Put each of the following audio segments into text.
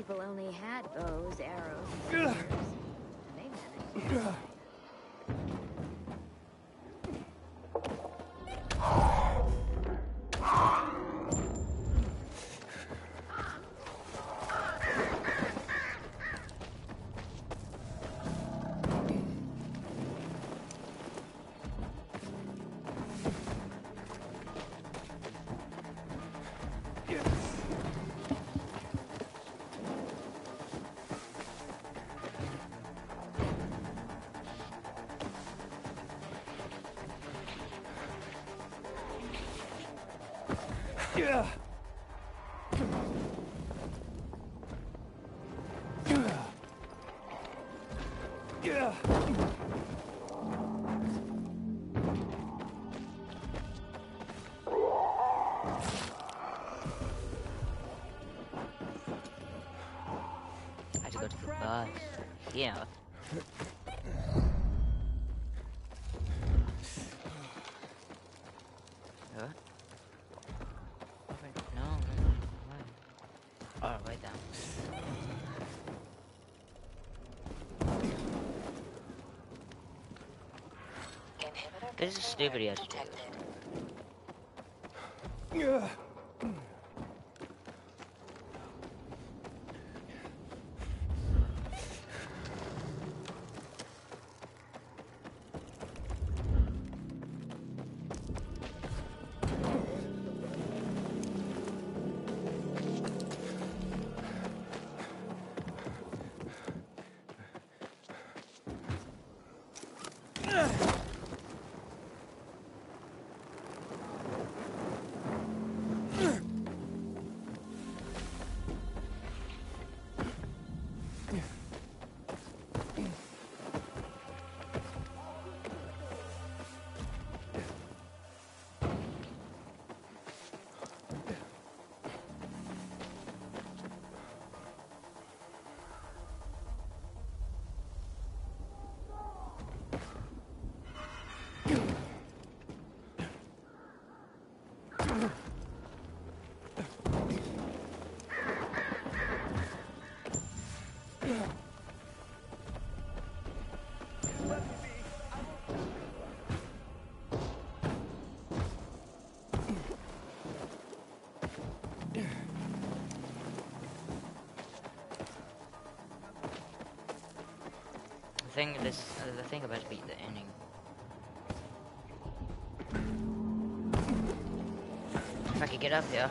people only had bows, arrows, and. They managed I had to go to the bus. Yeah. Wait, No, no, no. Oh, wait down. This is stupid, yes. Yeah. Thing, this, uh, the thing about beat the ending. If I could get up here.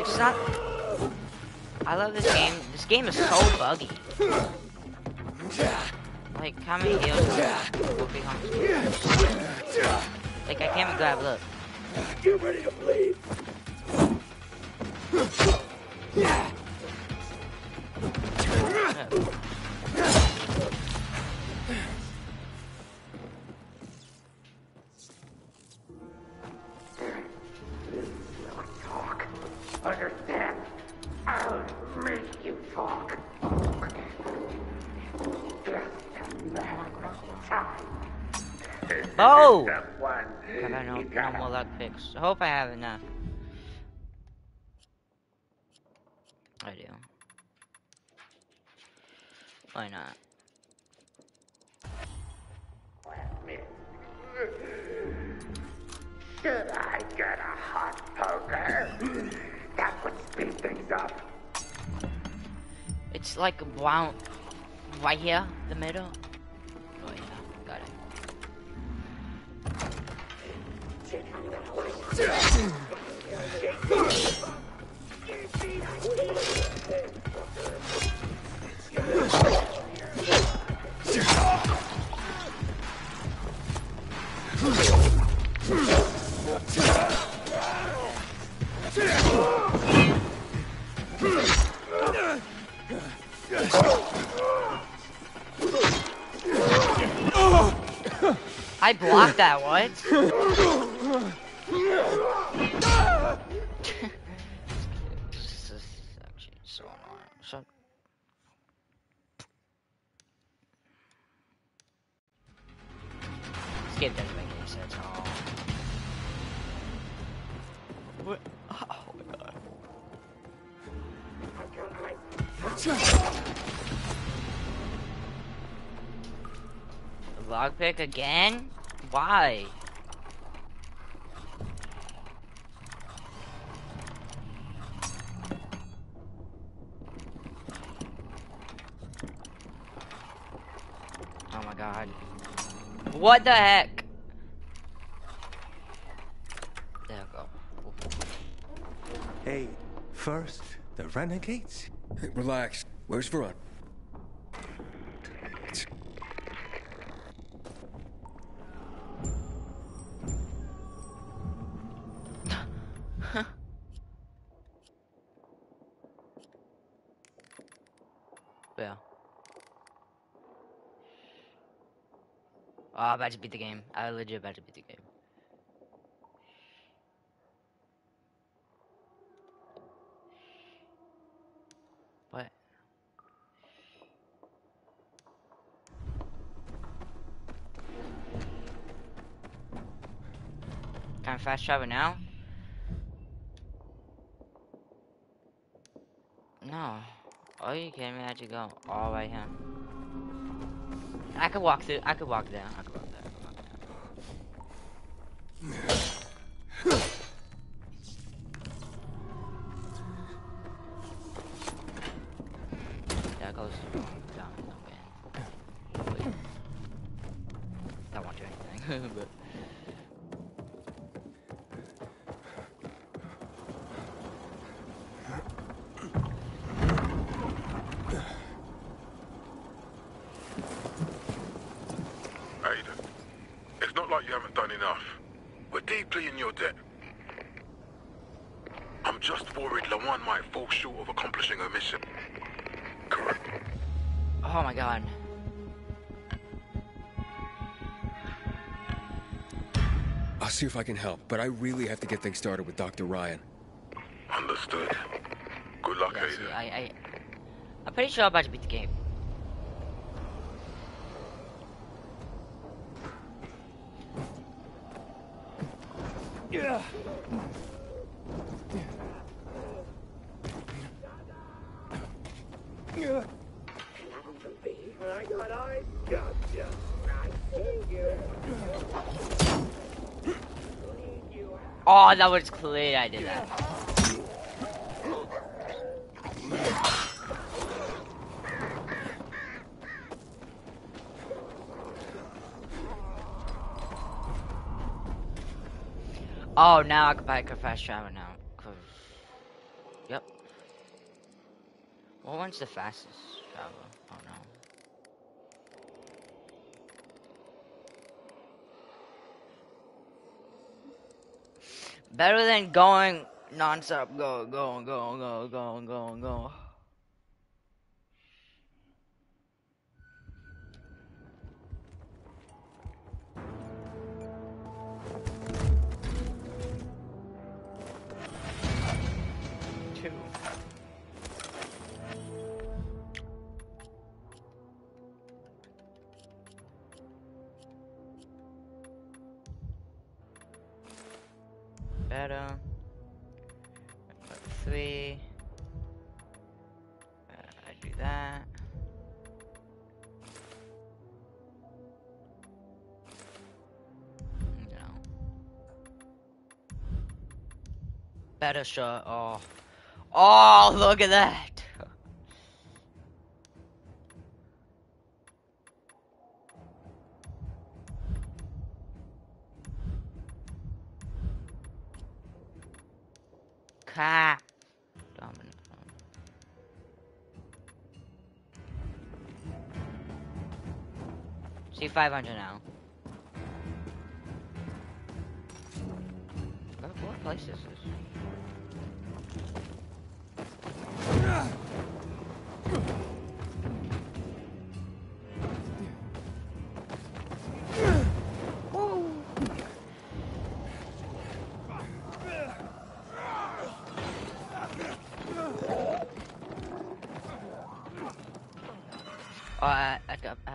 It's not. I love this game. This game is so buggy. Like, how many heals will? Like, I can't even grab. Look. Get ready to I hope I have enough. I do. Why not? Should I get a hot poker? That would speed things up. It's like brown, right here, the middle. That, what? this is actually so annoying. So... This game doesn't make any sense at all. What? Oh my god. Lockpick again? Why? Oh my god. What the heck? There we go. Hey, first, the renegades? Hey, relax. Where's Veron? About to beat the game. I legit about to beat the game. What? Can I fast travel now? No. Are you kidding me? I had to go all right here. I could walk through. I could walk down. I could I can help, but I really have to get things started with Dr. Ryan. Understood. Good luck, Yeah, see, I, I, I'm pretty sure I'm about to beat that was clear. I did that. Oh, now I can buy a fast travel now. Yep. What one's the fastest travel? Oh no. Better than going non-stop, go, go, go, go, go, go, go. Better shot. Uh, oh. Oh, look at that. Dominant. See 500 now.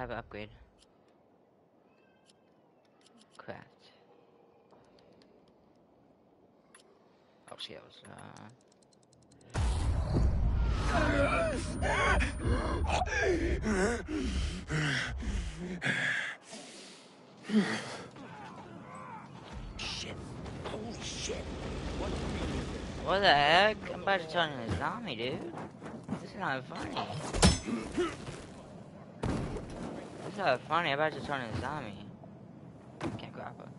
Have an upgrade. Craft. Oh, skills. Uh, Shit. Holy shit. what the heck? I'm about to turn into a zombie, dude. This is not funny. This is not funny. I'm about to turn into a zombie. Can't grab her.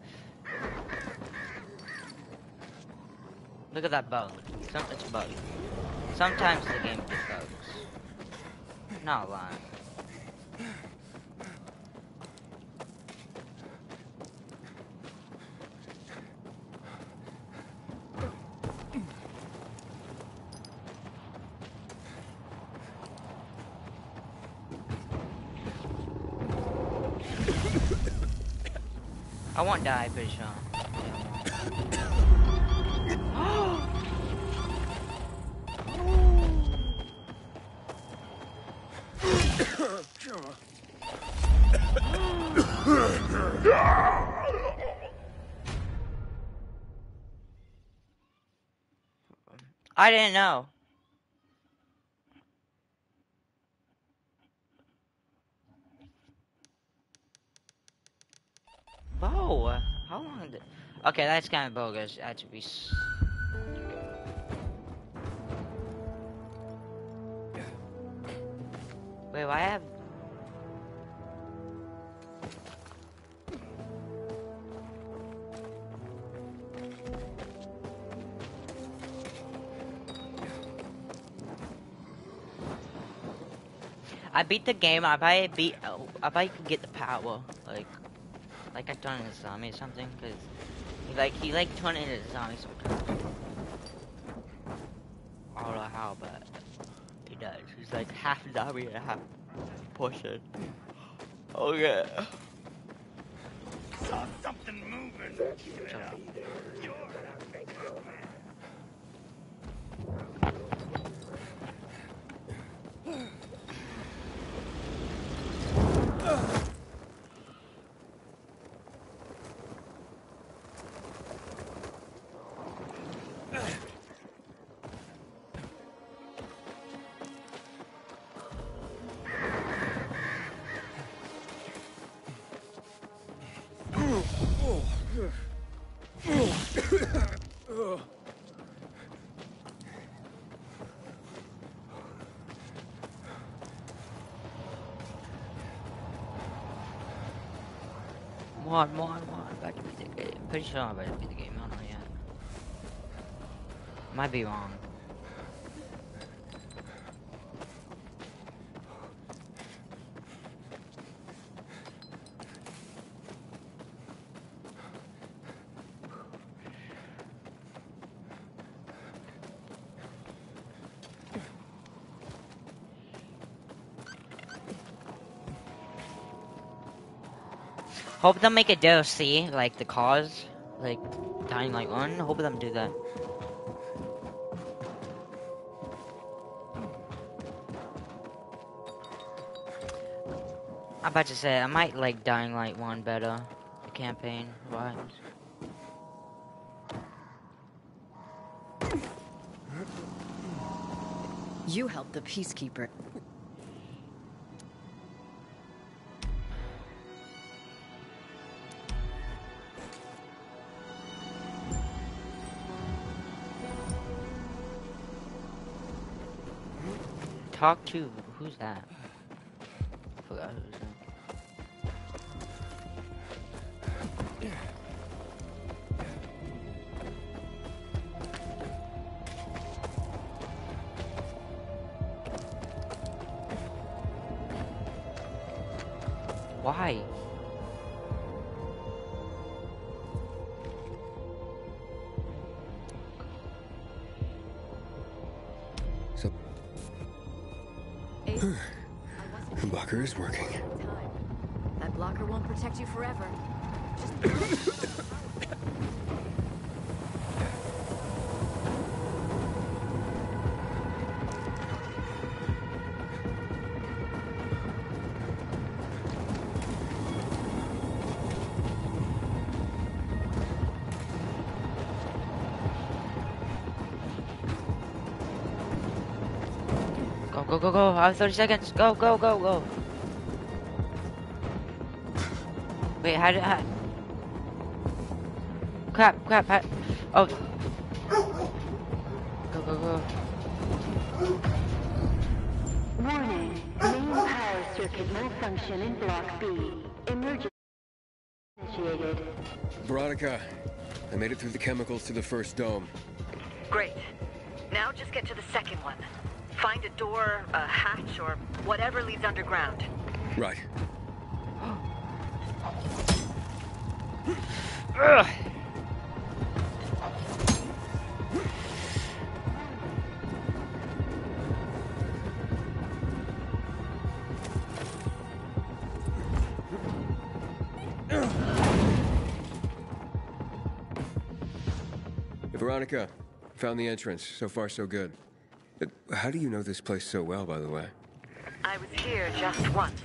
Look at that bug. Some, it's a bug. Sometimes the game bugs. Not lying. Won't die, pretty sure. I didn't know. Whoa, how long did... Okay, that's kind of bogus. That should be... Wait, why have... I beat the game. I probably beat. I probably could get the power, like, like I turned into a zombie or something. Cause he like he like turned into a zombie sometimes. I don't know how, but he does. He's like half zombie and half. Oh yeah. Saw something moving. Mod, mod, mod. About to beat the game. Uh, pretty sure I'm about to beat the game. I don't know yet. Might be wrong. Hope they'll make a DLC, like the cause, like Dying Light 1. Hope them do that. I'm about to say, I might like Dying Light 1 better, the campaign wise. You helped the Peacekeeper. Talk to, who's that? Go, go, go, go. I have 30 seconds. Go, go, go, go. Wait, how did I... Crap, crap, how... Oh. Go, go, go. Warning. Main power circuit malfunction in Block B. Emergency initiated. Veronica, I made it through the chemicals to the first dome. Great. Now just get to the second one. A door, a hatch, or whatever leads underground. Right. Ugh. Veronica, found the entrance. So far, so good. How do you know this place so well, by the way? I was here just once,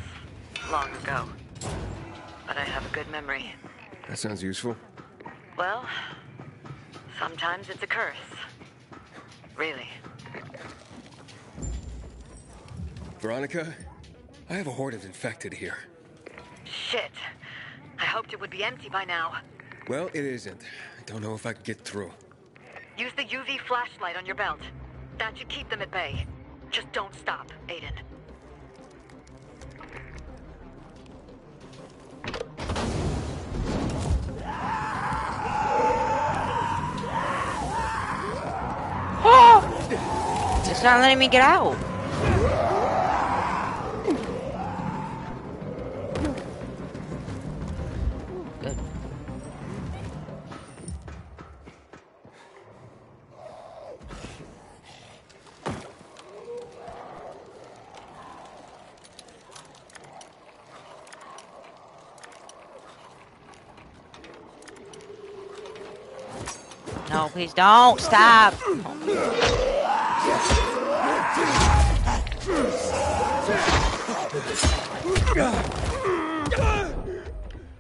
long ago. But I have a good memory. That sounds useful. Well, sometimes it's a curse. Really. Veronica, I have a horde of infected here. Shit. I hoped it would be empty by now. Well, it isn't. I don't know if I can get through. Use the UV flashlight on your belt. That should keep them at bay. Just don't stop, Aiden. It's not letting me get out. No, please don't stop.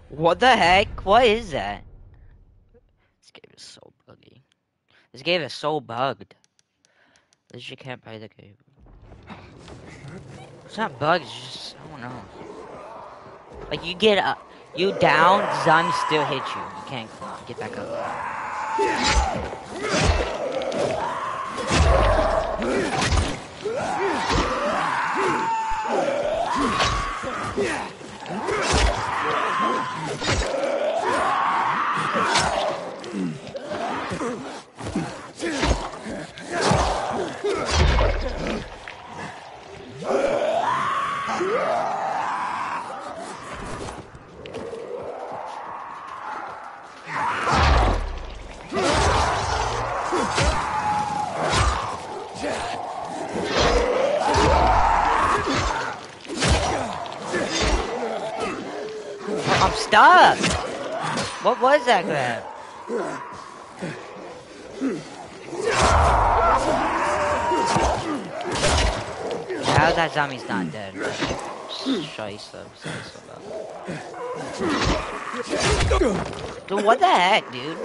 What the heck? What is that? This game is so buggy. This game is so bugged. This you can't play the game. It's not bugs, it's just I don't know. Like you get up, you down, zombies still hit you. You can't get back up. I'm stuck. What was that crap? How's that zombie's not dead? Dude, what the heck, dude?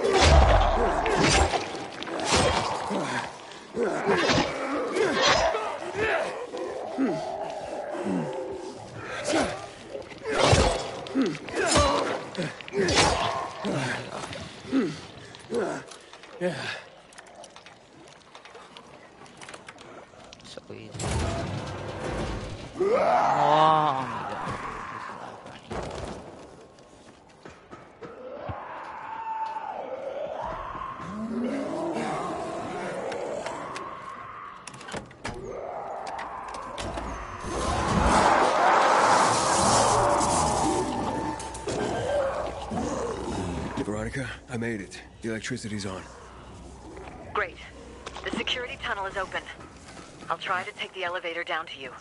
Electricity's on. Great. The security tunnel is open. I'll try to take the elevator down to you.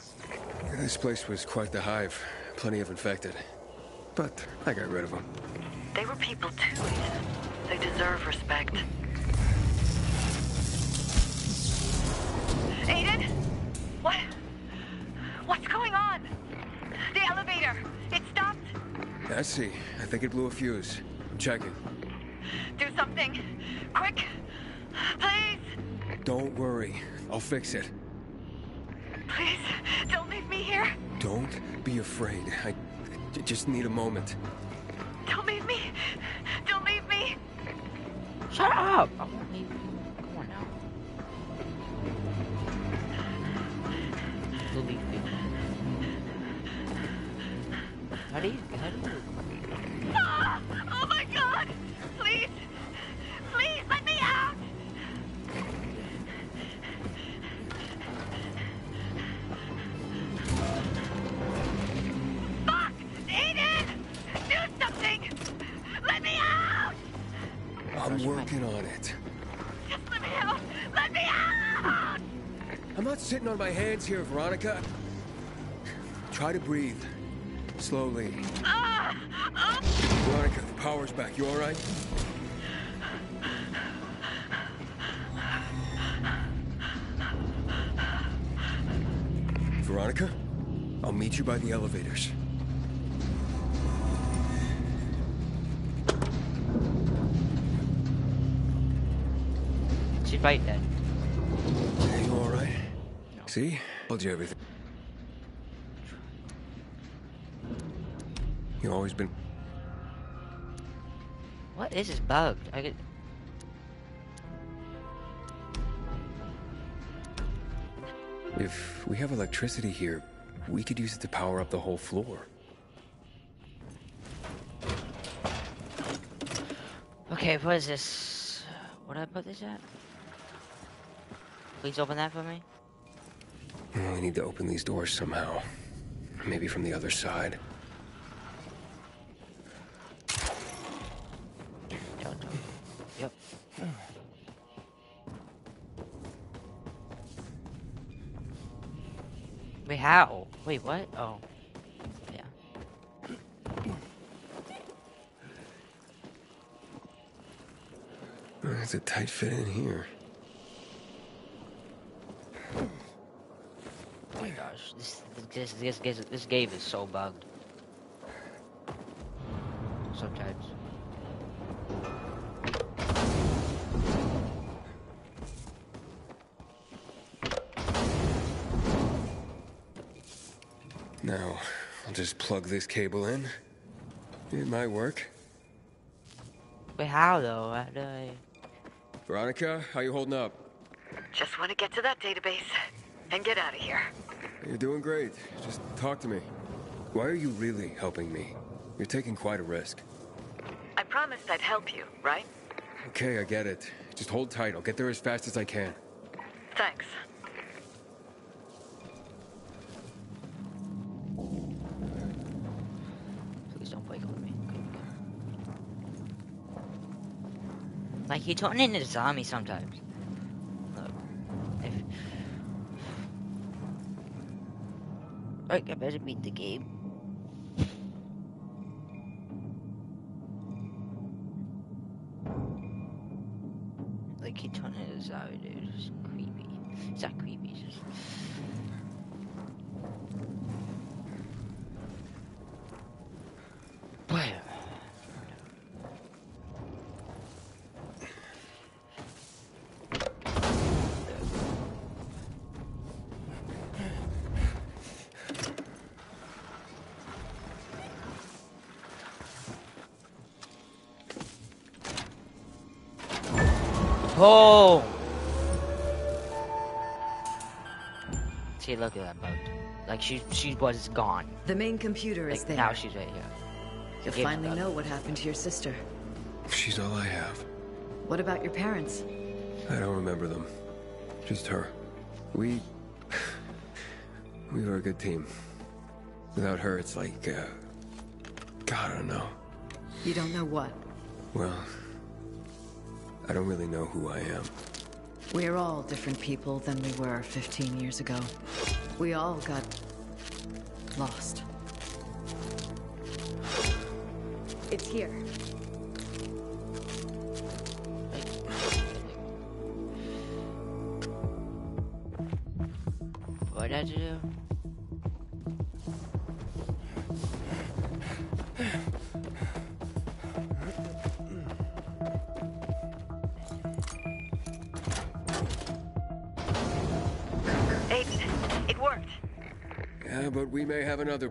This place was quite the hive. Plenty of infected. But I got rid of them. They were people too, Aiden. They deserve respect. Aiden? What? What's going on? The elevator! It stopped! I see. I think it blew a fuse. I'm checking. Do something! Quick! Please! Don't worry. I'll fix it. Please, don't leave me here. Don't be afraid. I, I just need a moment. Here, Veronica. Try to breathe. Slowly. Ah! Oh! Veronica, the power's back. You alright? Veronica? I'll meet you by the elevators. She's right dead. You? See? Told you everything. You've always been What is this bugged? I get. If we have electricity here, we could use it to power up the whole floor. Okay, what is this? What did I put this at? Please open that for me. We need to open these doors somehow. Maybe from the other side. Yep. Wait, how? Wait, what? Oh. Yeah. It's a tight fit in here. Oh my gosh, this this this this, this game is so bugged. Sometimes. Now, I'll just plug this cable in. It might work. Wait, how though? How do I? Veronica, how you holding up? Just want to get to that database and get out of here. You're doing great. Just talk to me. Why are you really helping me? You're taking quite a risk. I promised I'd help you, right? Okay, I get it. Just hold tight. I'll get there as fast as I can. Thanks. Please don't break on me. Like he turned into a zombie sometimes. Like I better beat the game. See, look at that boat. Like she, she was gone. The main computer Like is there. now she's right here. You'll Forgive finally know what happened to your sister. She's all I have. What about your parents? I don't remember them. Just her. We. We were a good team. Without her, it's like, uh. God, I don't know. You don't know what. Well. I don't really know who I am. We're all different people than we were 15 years ago. We all got lost. It's here.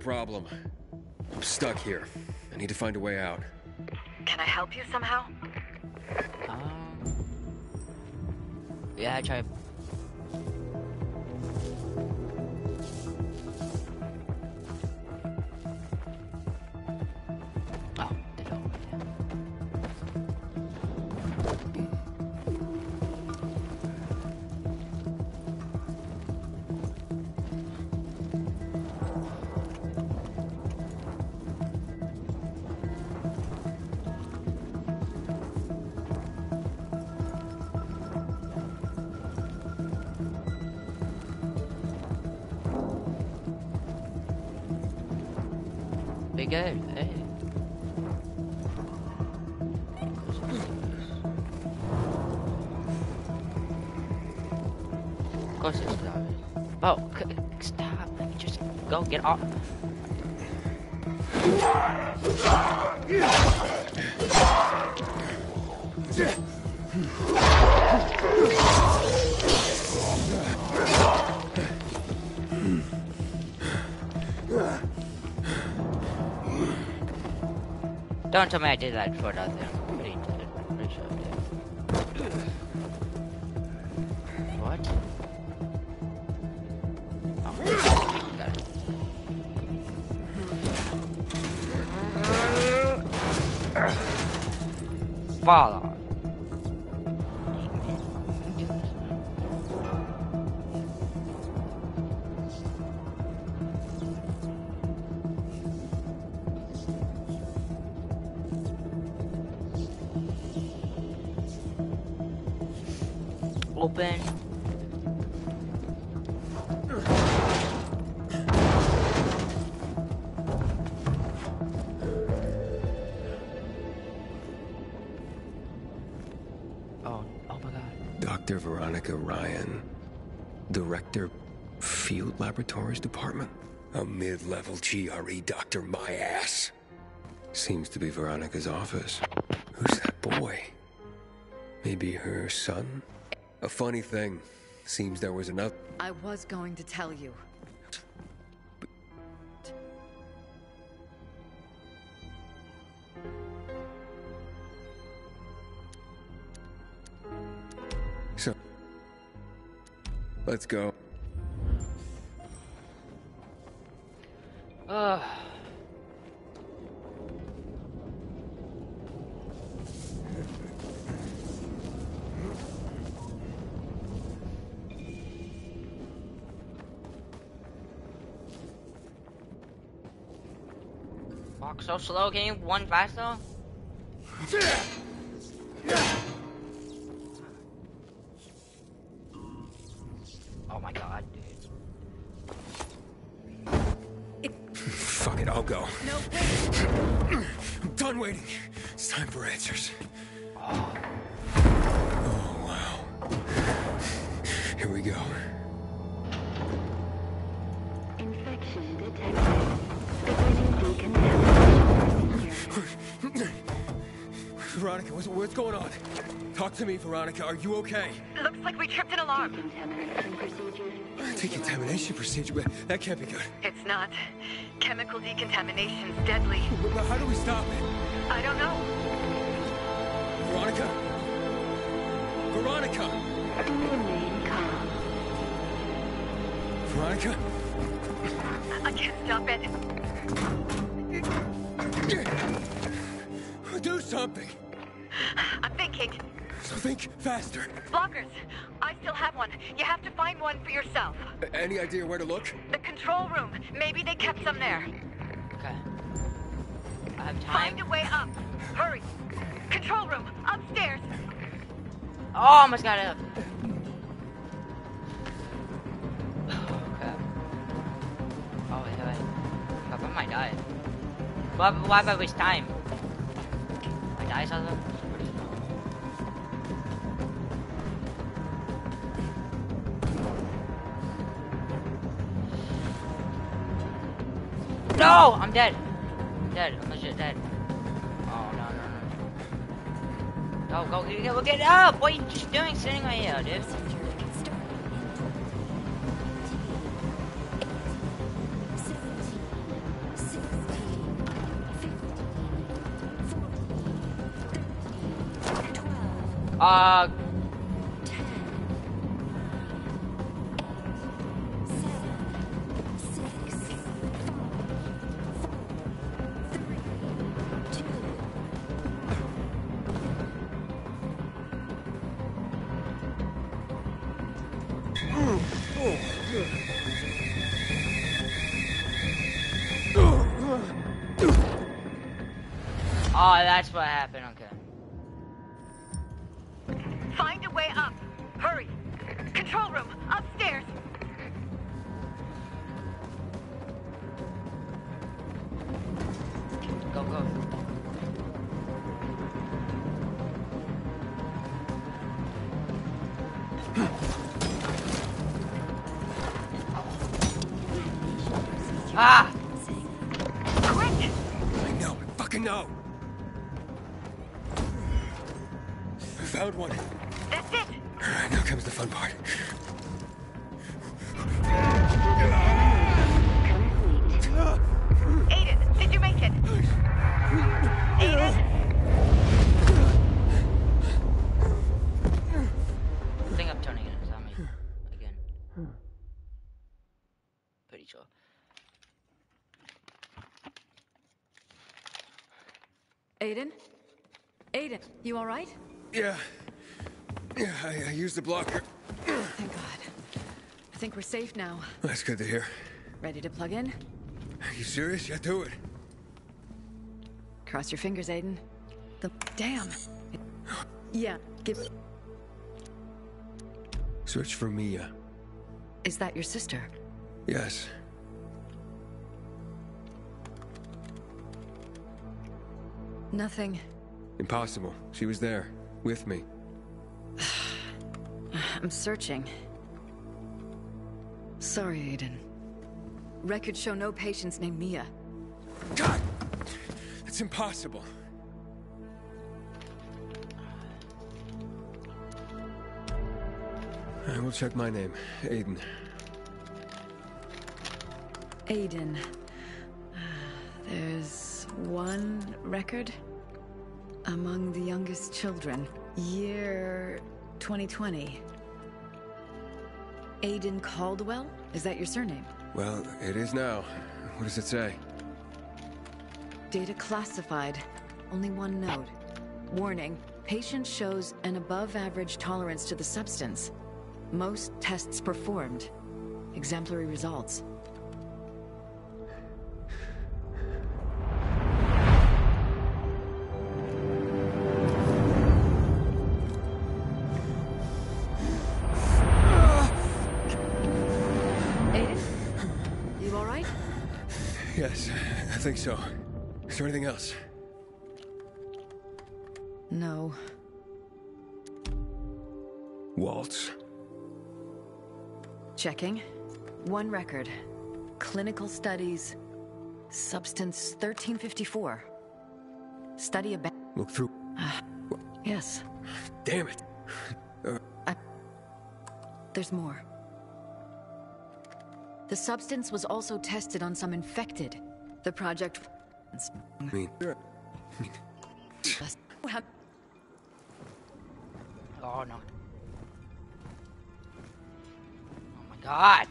Problem. I'm stuck here. I need to find a way out. Can I help you somehow? Um. Yeah, I try. Get off. Don't tell me I did that for nothing. Laboratories Department. A mid-level GRE doctor, my ass. Seems to be Veronica's office. Who's that boy? Maybe her son? A funny thing. Seems there was another. I was going to tell you. So. Let's go. Ugh. Walk so slow, can you one faster? Oh my god, go. No, wait. I'm done waiting. It's time for answers. Oh, wow. Here we go. Infection detected. Beginning decontamination procedure. Veronica, what's, what's going on? Talk to me, Veronica. Are you okay? Looks like we tripped an alarm. Decontamination procedure. Decontamination procedure? but That can't be good. It's not. Chemical decontamination's deadly. But- but How do we stop it? I don't know. Veronica? Veronica! Remain calm. Veronica? I can't stop it. Do something! I'm thinking. So think faster. Blockers. I still have one. You have to find one for yourself. Any idea where to look? The control room. Maybe they kept some there. okay. I have time. Find a way up. Hurry. Control room. Upstairs. Oh, almost got it up. Oh, okay. Oh, wait, wait. Fuck, I might die. Why, why would I waste time? I die something? No! I'm dead. I'm dead. I'm legit dead. Oh, no, no, no. Go, go, get, get, get up! What are you just doing sitting right here, dude? Uh... Aiden? Aiden, you alright? Yeah. Yeah, I, I used the blocker. Thank God. I think we're safe now. That's good to hear. Ready to plug in? Are you serious? Yeah, do it. Cross your fingers, Aiden. The damn. Yeah, give. Search for Mia. Is that your sister? Yes. Nothing. Impossible. She was there. With me. I'm searching. Sorry, Aiden. Records show no patients named Mia. God! It's impossible. I will check my name. Aiden. Aiden. There's one record among the youngest children. Year 2020. Aiden Caldwell? Is that your surname? Well, it is now. What does it say? Data classified. Only one note. Warning. Patient shows an above average tolerance to the substance. Most tests performed. Exemplary results. Anything else? No. Waltz. Checking. One record. Clinical studies. Substance 1354. Study about. Look through. Ah, yes. Damn it. There's more. The substance was also tested on some infected. The project. Oh no. Oh my god.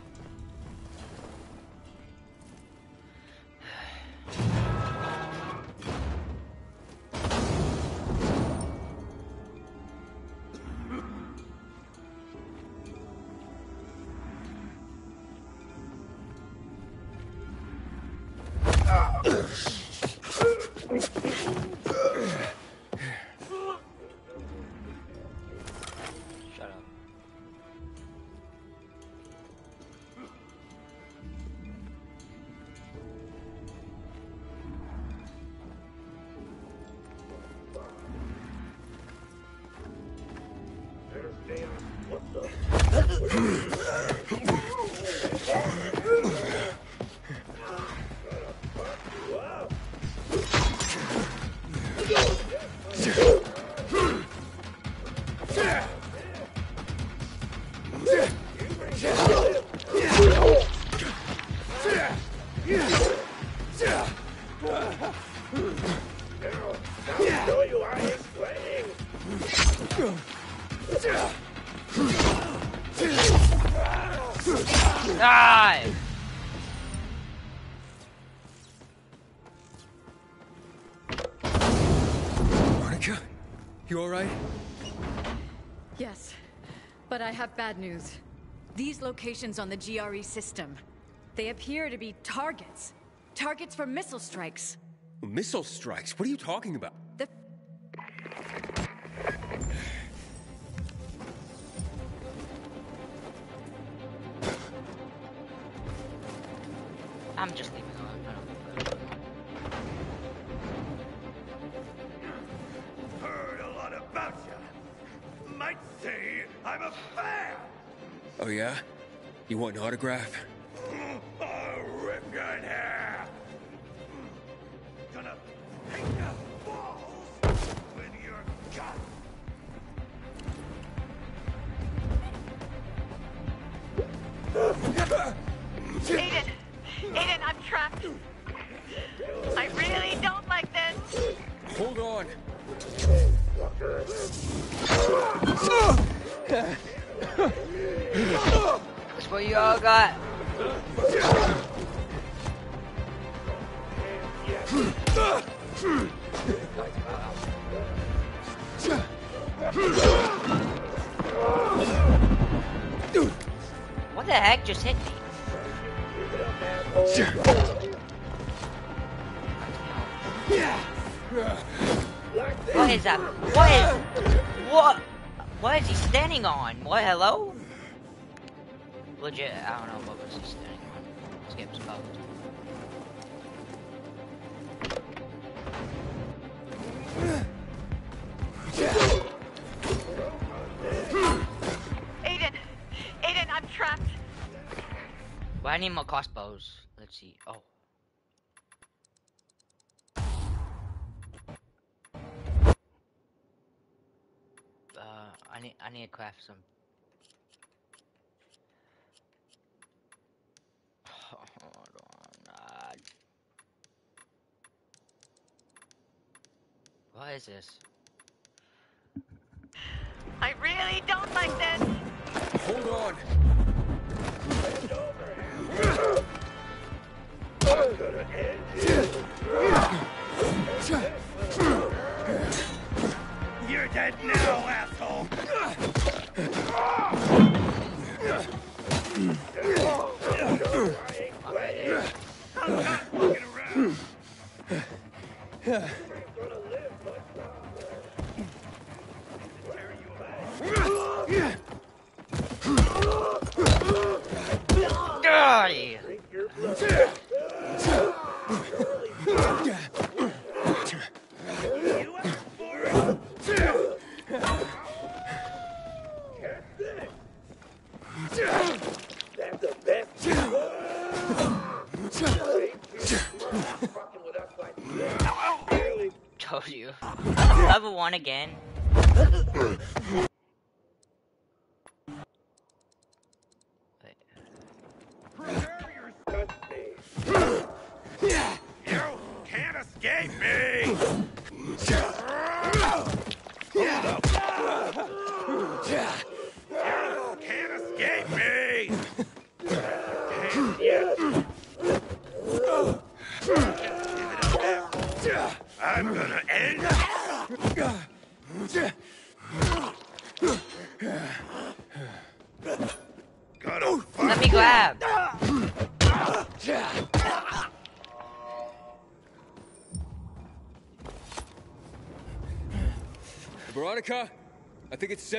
Have bad news. These locations on the GRE system, they appear to be targets. Targets for missile strikes. Missile strikes? What are you talking about? Want an autograph? Well, I crossbows. Let's see. Oh. Uh, I need I need to craft some. Hold on. Uh, what is this? I really don't like this. Hold on. You're dead now, asshole. I'm not fucking around. Die! You asked for it. That's the best. Told you. Level one again.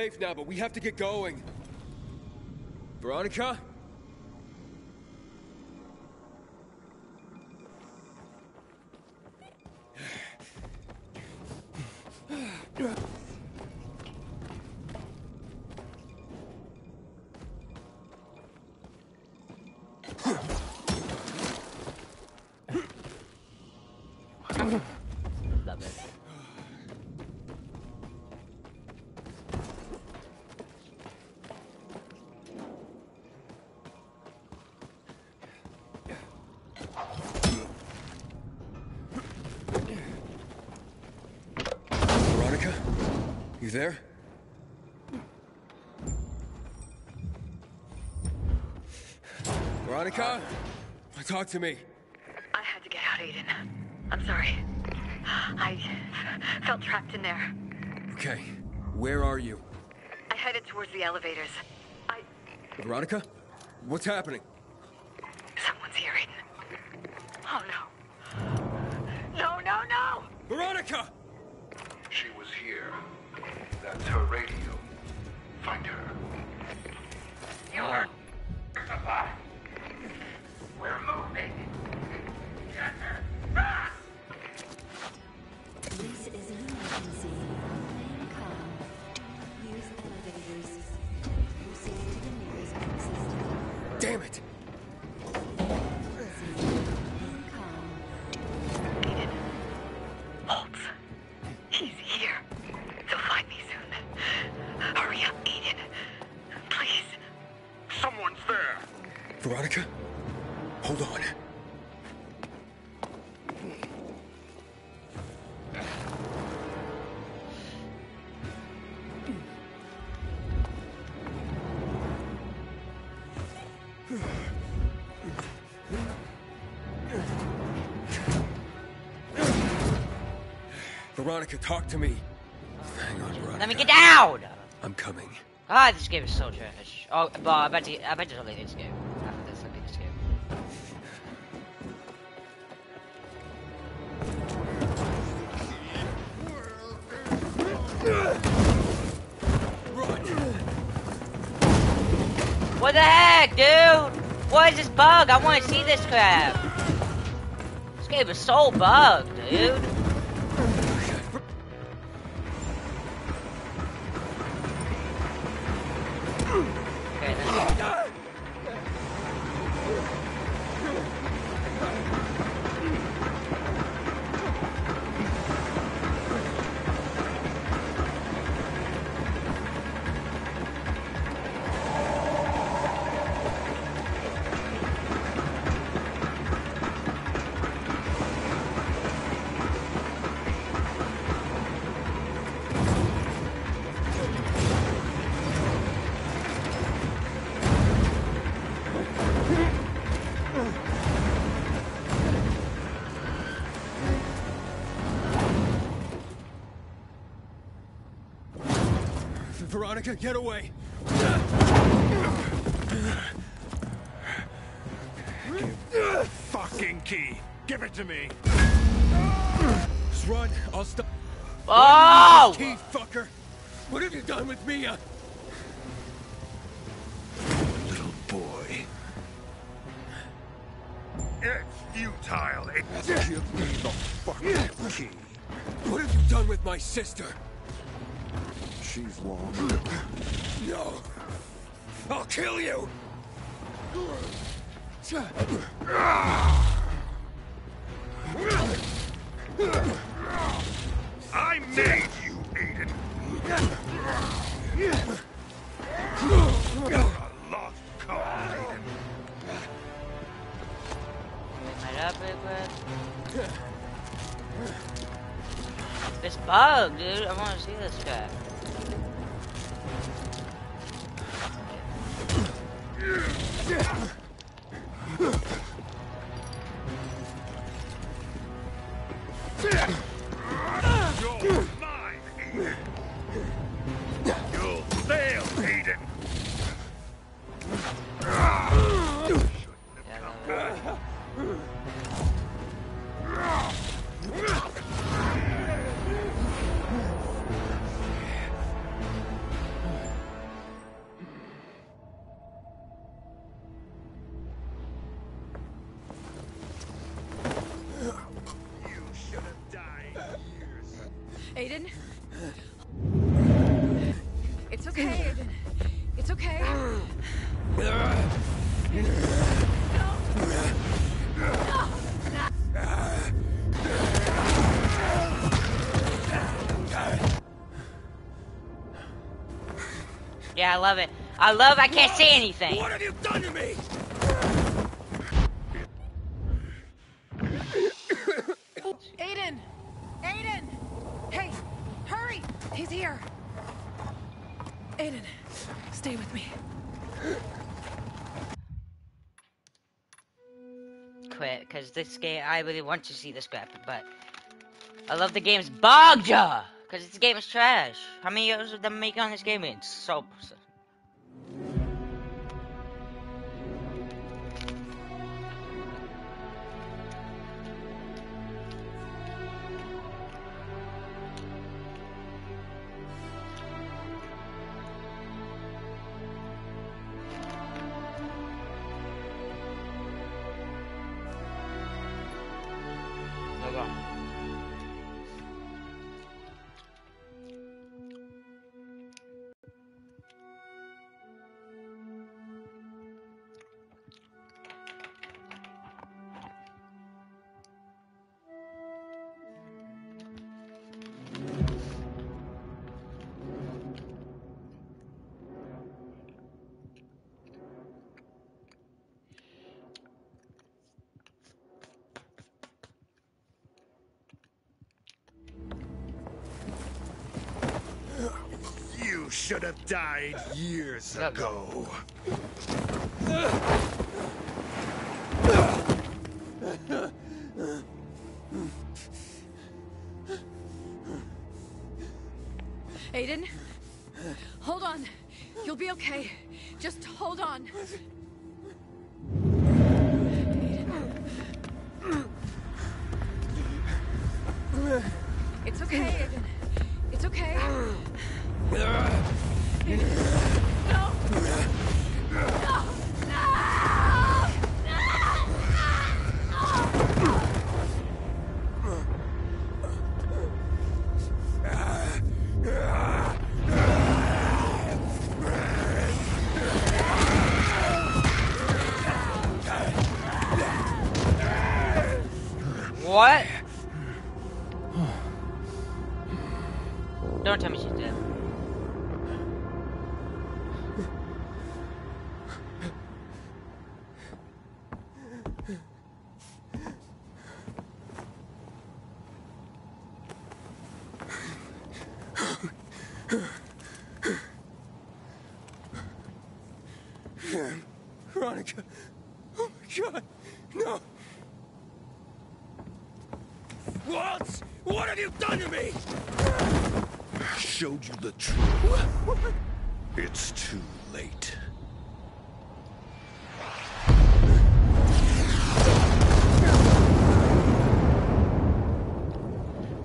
Safe now, but we have to get going. Veronica? Talk to me. I had to get out, Aiden. I'm sorry. I felt trapped in there. Okay. Where are you? I headed towards the elevators. I. Veronica? What's happening? Someone's here, Aiden. Oh no. No, no, no! Veronica! She was here. That's her radio. Find her. You are Veronica, talk to me. Hang on, Veronica. Let me get down! I'm coming. Ah, this game is so trash. Oh, but I bet you, I bet you only this game. After this, I'll this game. What the heck, dude? What is this bug? I want to see this crap. This game is so bugged, dude. Get away! Yeah, I love it. I love I can't see anything. What have you done to me? Aiden! Aiden! Hey, hurry! He's here. Aiden, stay with me. quit because this game I really want to see this scrap, but I love the game's Bogja because this game is trash. How many years of them making on this game? It's so. You should have died years ago. Aiden, hold on. You'll be okay. Just hold on. Showed you the truth. It's too late.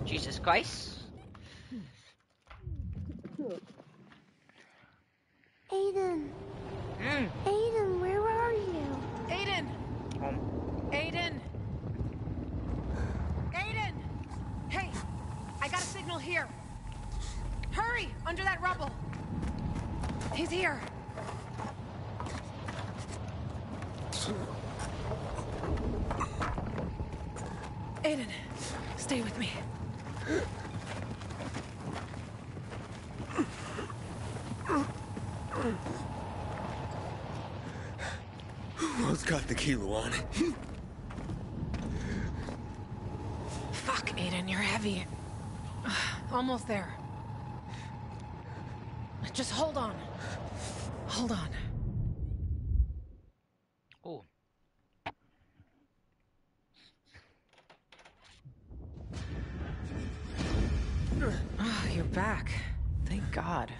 Jesus Christ. Aiden. Mm. Aiden, where are you? Aiden! Aiden! Aiden! Hey! I got a signal here. Hurry! Under that rubble! He's here! Aiden, stay with me. Who's key, Lawan? Fuck, Aiden, you're heavy. Almost there. Just hold on. Hold on. Oh. Oh, you're back. Thank God.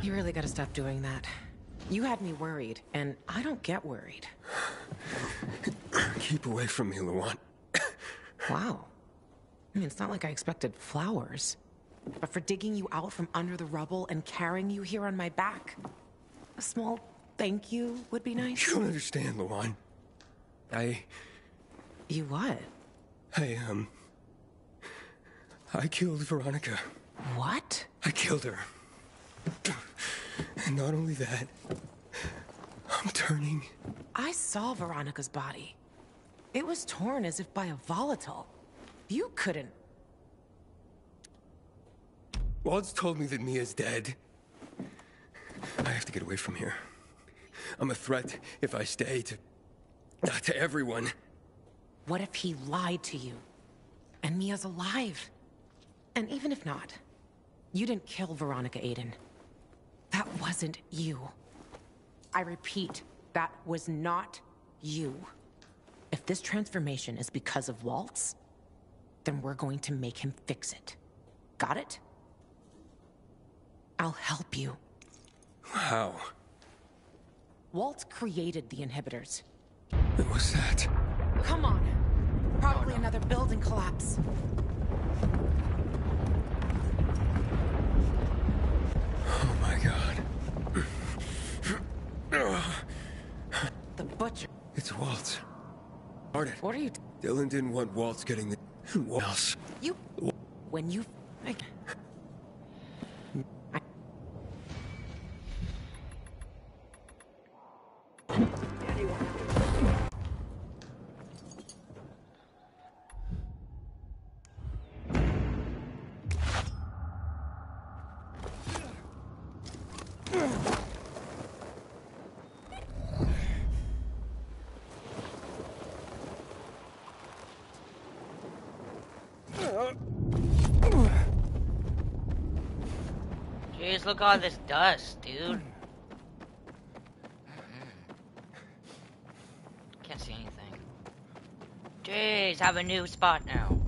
You really gotta stop doing that. You had me worried, and I don't get worried. Keep away from me, Lawan. Wow. I mean, it's not like I expected flowers. But for digging you out from under the rubble and carrying you here on my back, a small thank you would be nice. You don't understand, Lawan. I. You what? I, um. I killed Veronica. What? I killed her. And not only that, turning. I saw Veronica's body. It was torn as if by a volatile. You couldn't. Waltz told me that Mia's dead. I have to get away from here. I'm a threat if I stay to. Uh, to everyone. What if he lied to you? And Mia's alive? And even if not, you didn't kill Veronica Aiden. That wasn't you. I repeat, that was not you. If this transformation is because of Waltz, then we're going to make him fix it. Got it? I'll help you. How? Waltz created the inhibitors. What was that? Come on. Probably another building collapse. Oh my god. The butcher. It's Waltz. Arden. What are you? Dylan didn't want Waltz getting the. What else? You. When you. I- Look at all this dust, dude. Can't see anything. Jeez, have a new spot now.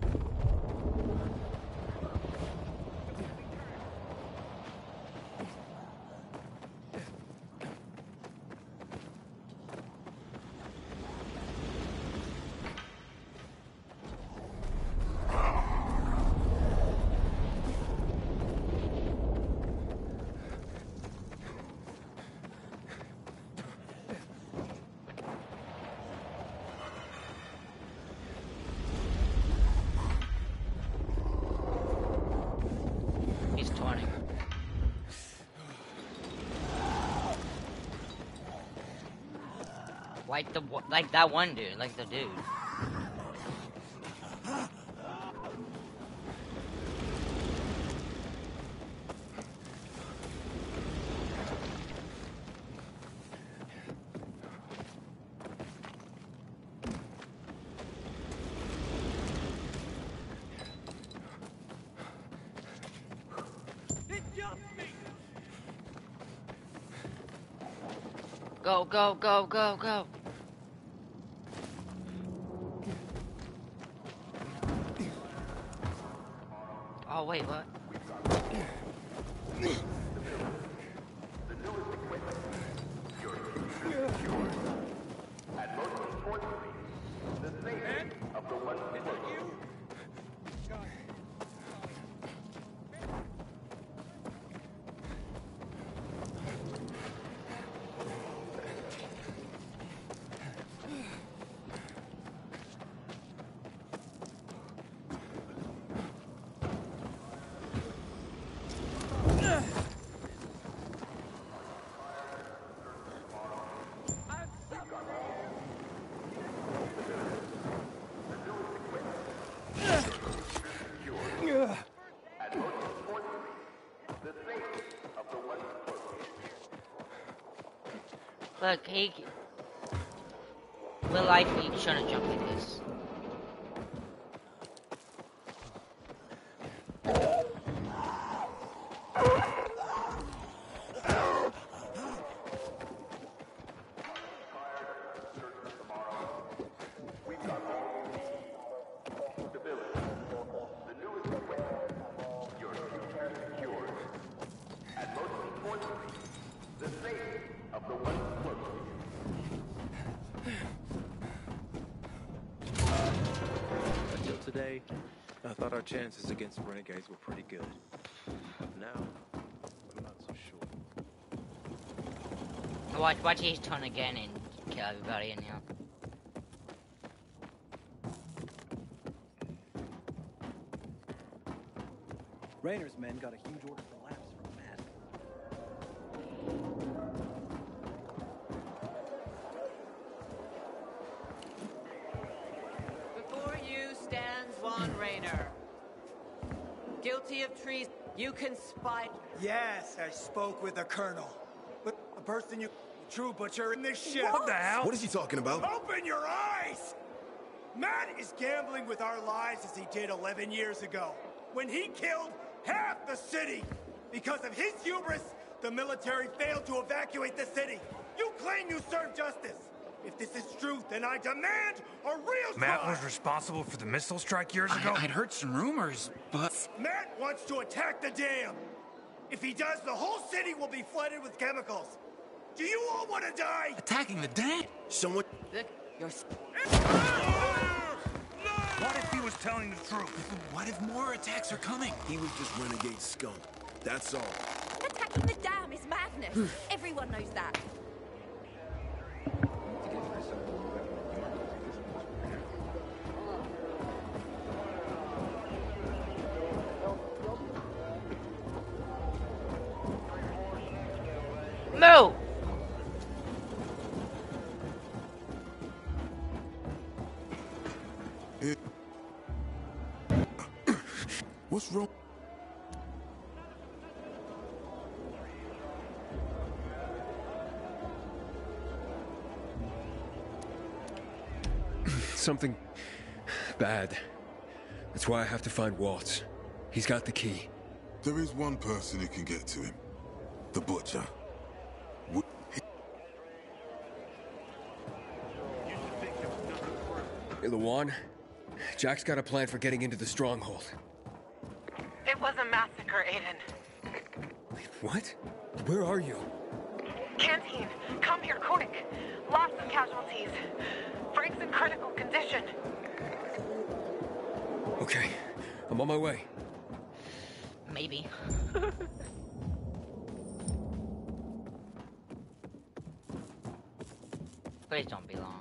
He's 20. Like the like that one dude, like the dude. Go, go, go, go, go, go. Oh, wait, what? Look, he. Will be trying to jump chances against renegades were pretty good. But now, I'm not so sure. Watch, watch his turn again and kill everybody in here. Raynor's men got a huge order from person you true butcher in this ship. What the hell? What is he talking about? Open your eyes! Matt is gambling with our lives as he did 11 years ago, when he killed half the city. Because of his hubris, the military failed to evacuate the city. You claim you serve justice. If this is truth, then I demand a real Matt trial. was responsible for the missile strike years I- ago? I'd heard some rumors, but Matt wants to attack the dam. If he does, the whole city will be flooded with chemicals. Do you all want to die? attacking the dam? Someone. Look, you're. What if he was telling the truth? What if more attacks are coming? He was just renegade scum. That's all. Attacking the dam is madness. Everyone knows that. Something bad. That's why I have to find Waltz. He's got the key. There is one person who can get to him. The Butcher. Wo- Hey, Lawan, Jack's got a plan for getting into the stronghold. It was a massacre, Aiden. What? Where are you? Canteen, come here quick. Lots of casualties. Frank's in critical condition. Okay, I'm on my way. Maybe. Please don't be long.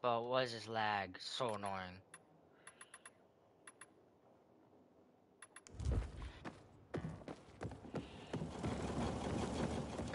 But what is this lag? So annoying.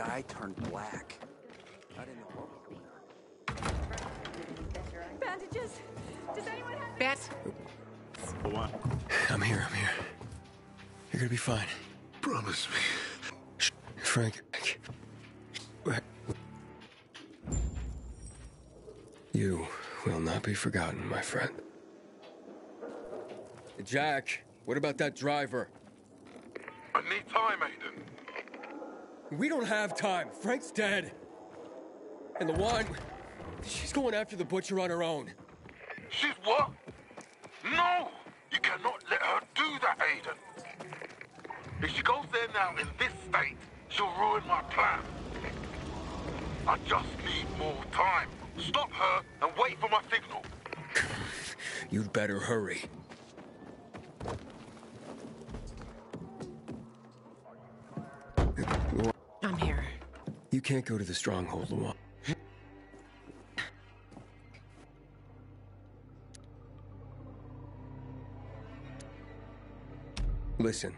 sky turned black. I didn't know what was going on. Bandages! Does anyone have Beth! I'm here, I'm here. You're gonna be fine. Promise me. Shh, Frank. You will not be forgotten, my friend. Jack, what about that driver? I need time, Aiden. We don't have time. Frank's dead. And the one, she's going after the butcher on her own. She's what? No! You cannot let her do that, Aiden. If she goes there now in this state, she'll ruin my plan. I just need more time. Stop her and wait for my signal. You'd better hurry. Can't go to the stronghold, Lawan. Listen,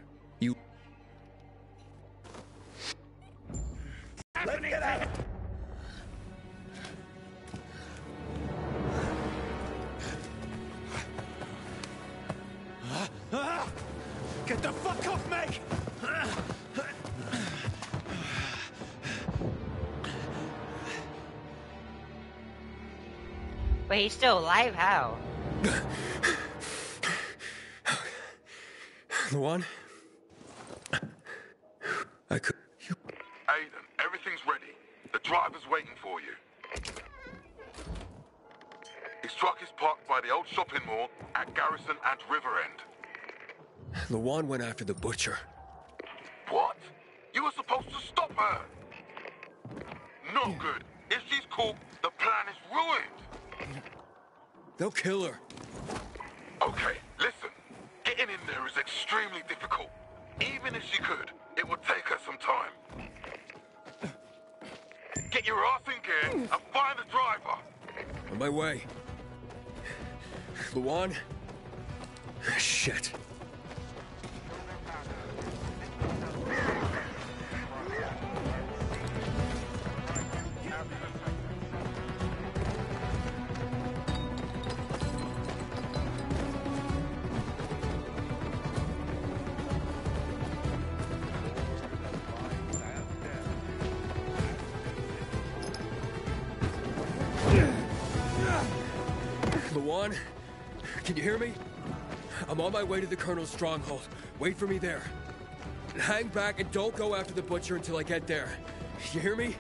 still alive, how? Lawan? I could. Aiden, everything's ready. The driver's waiting for you. His truck is parked by the old shopping mall at Garrison and River End. Lawan went after the butcher. What? You were supposed to stop her! No good. If she's caught, the plan is ruined. They'll kill her. Okay, listen. Getting in there is extremely difficult. Even if she could, it would take her some time. Get your ass in gear and find the driver. On my way. Lawan? Shit. You hear me? I'm on my way to the Colonel's stronghold. Wait for me there. Hang back and don't go after the butcher until I get there. You hear me?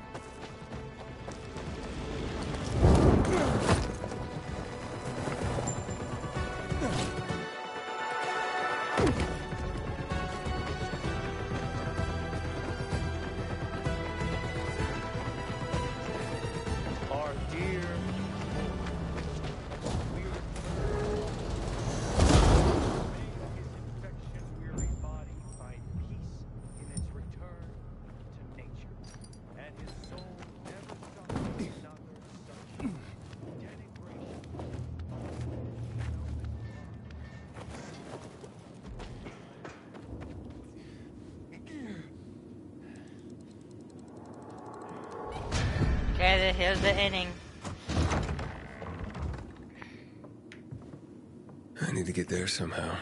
Here's the inning. I need to get there somehow.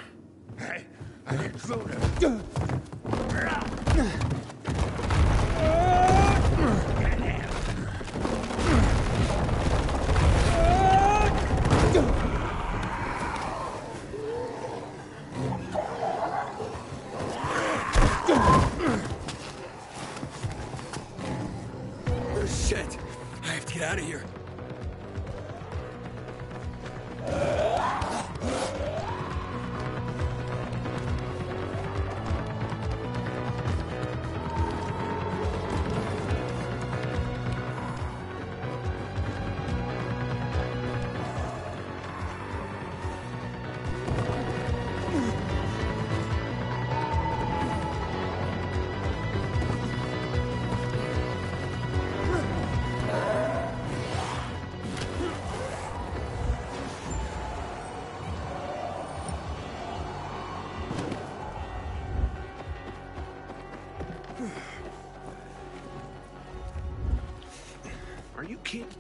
Are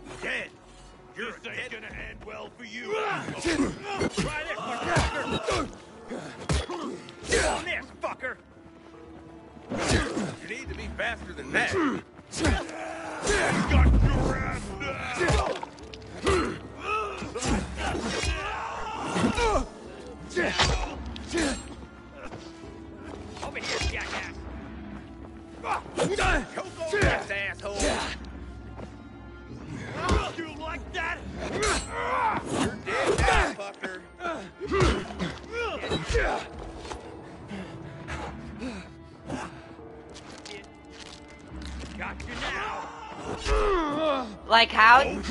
Like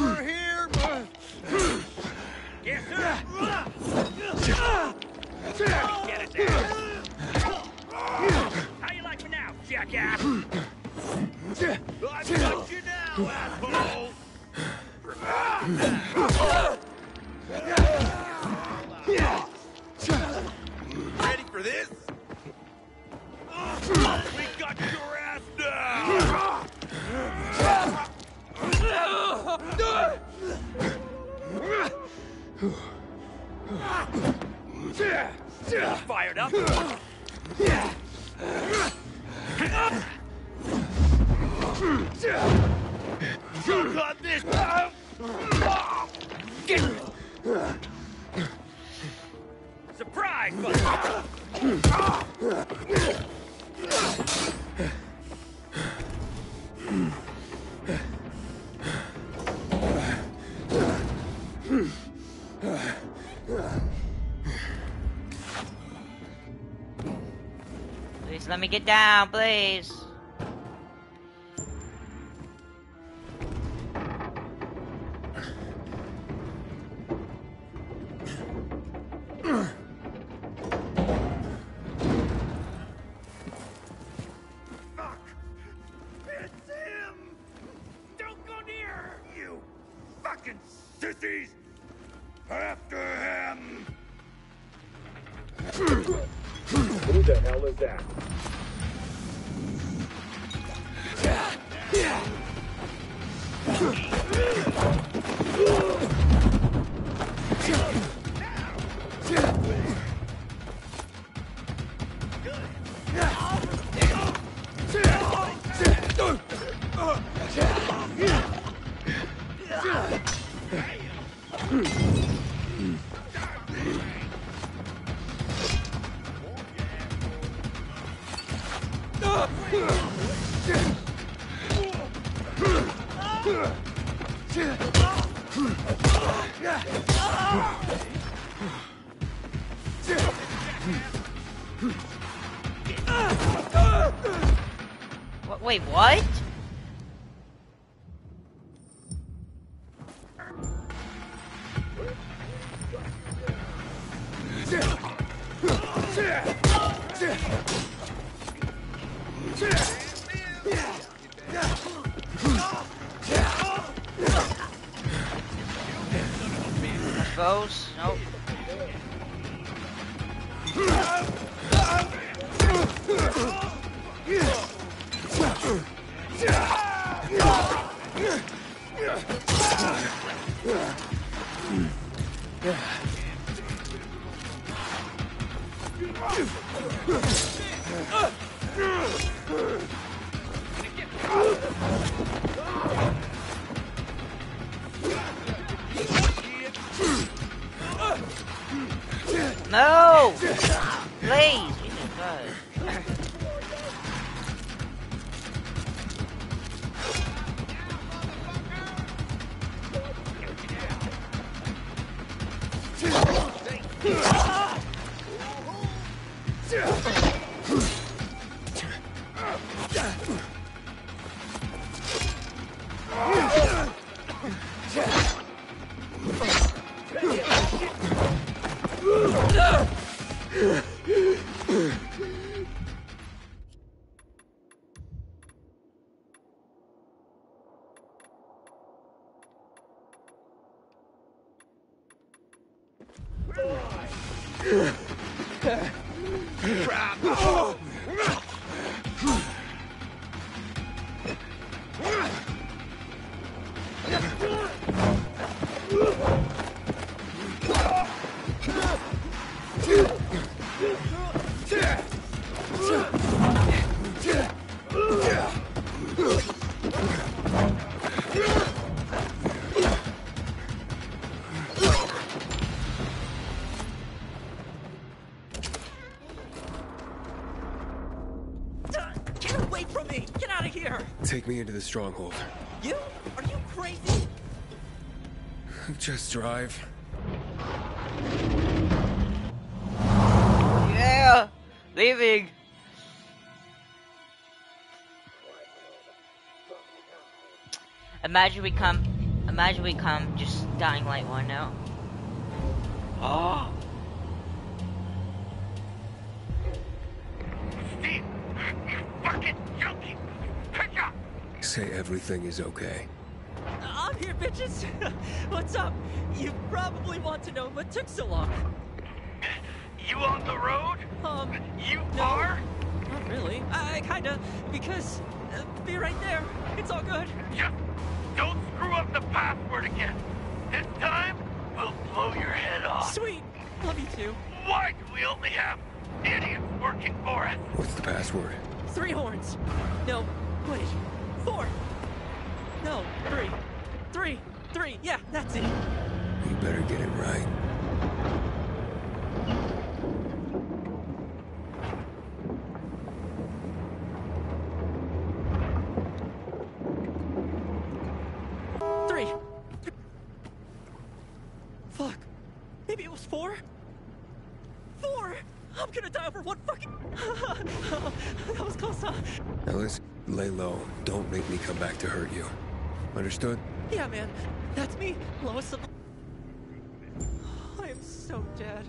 let me get down, please. Wait, what? Me into the stronghold. You? Are you crazy? Just drive. Yeah! Leaving! Imagine we come, imagine we come just dying light one now. Oh! Ah. Steve! You fucking junkie! Pick up! Say everything is okay. I'm here, bitches. What's up? You probably want to know what took so long. You on the road? Um, You no, are? Not really. I kinda, because uh, be right there. It's all good. Just don't screw up the password again. This time, we'll blow your head off. Sweet. Love you too. Why do we only have idiots working for us? What's the password? Three horns. No, wait. Four. No, three. Three. Three. Yeah, that's it. You better get it right. Three. Fuck. Maybe it was four? Four! I'm gonna die over one fucking. that was close, huh? Now let's lay low. Don't make me come back to hurt you. Understood? Yeah, man. That's me, Lois. I am so dead.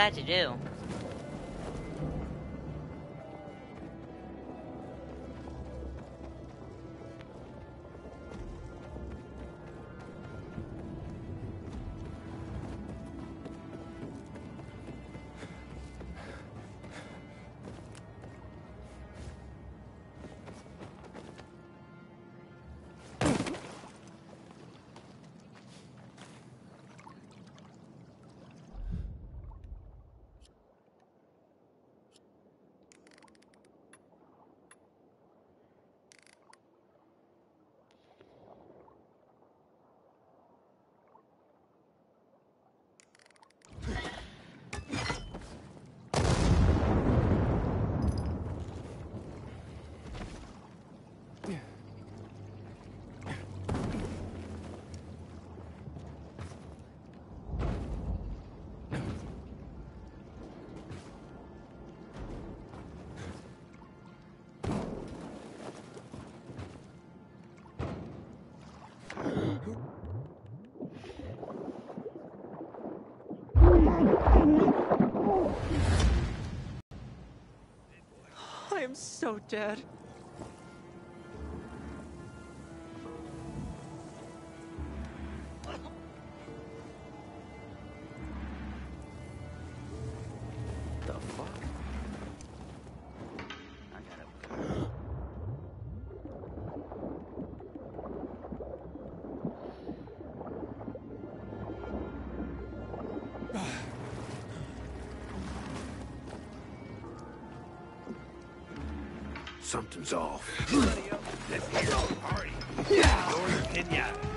I had to do? So dead. Something's off. Let's party. Your opinion.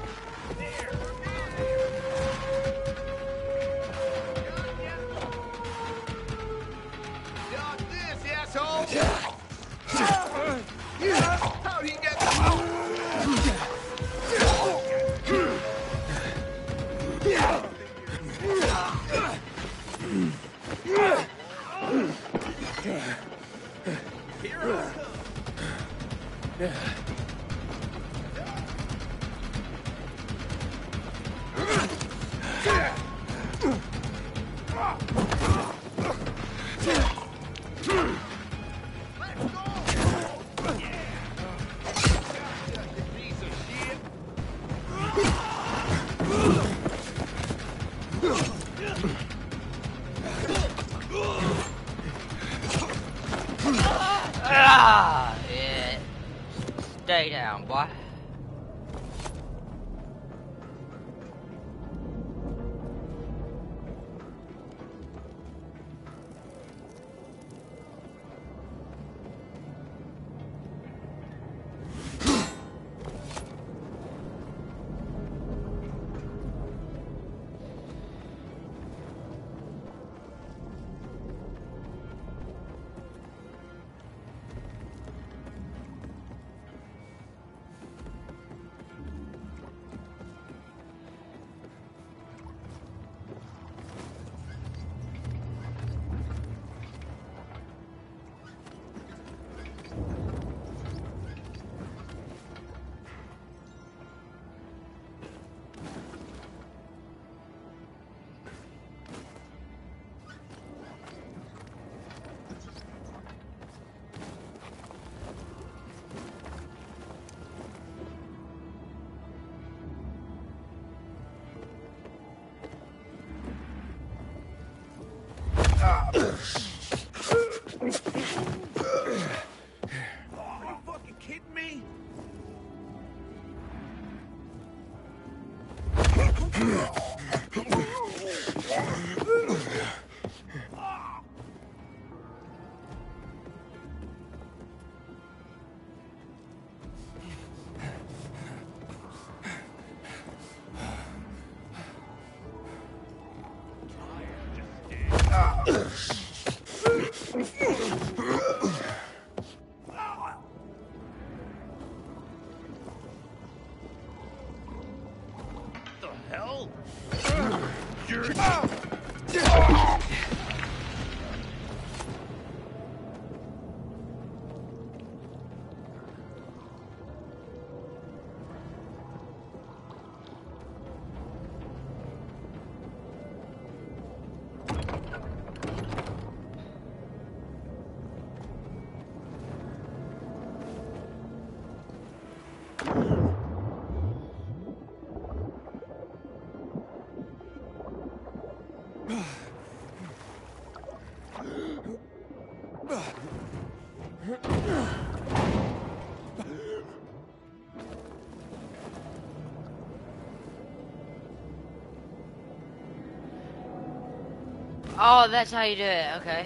Oh, that's how you do it. Okay.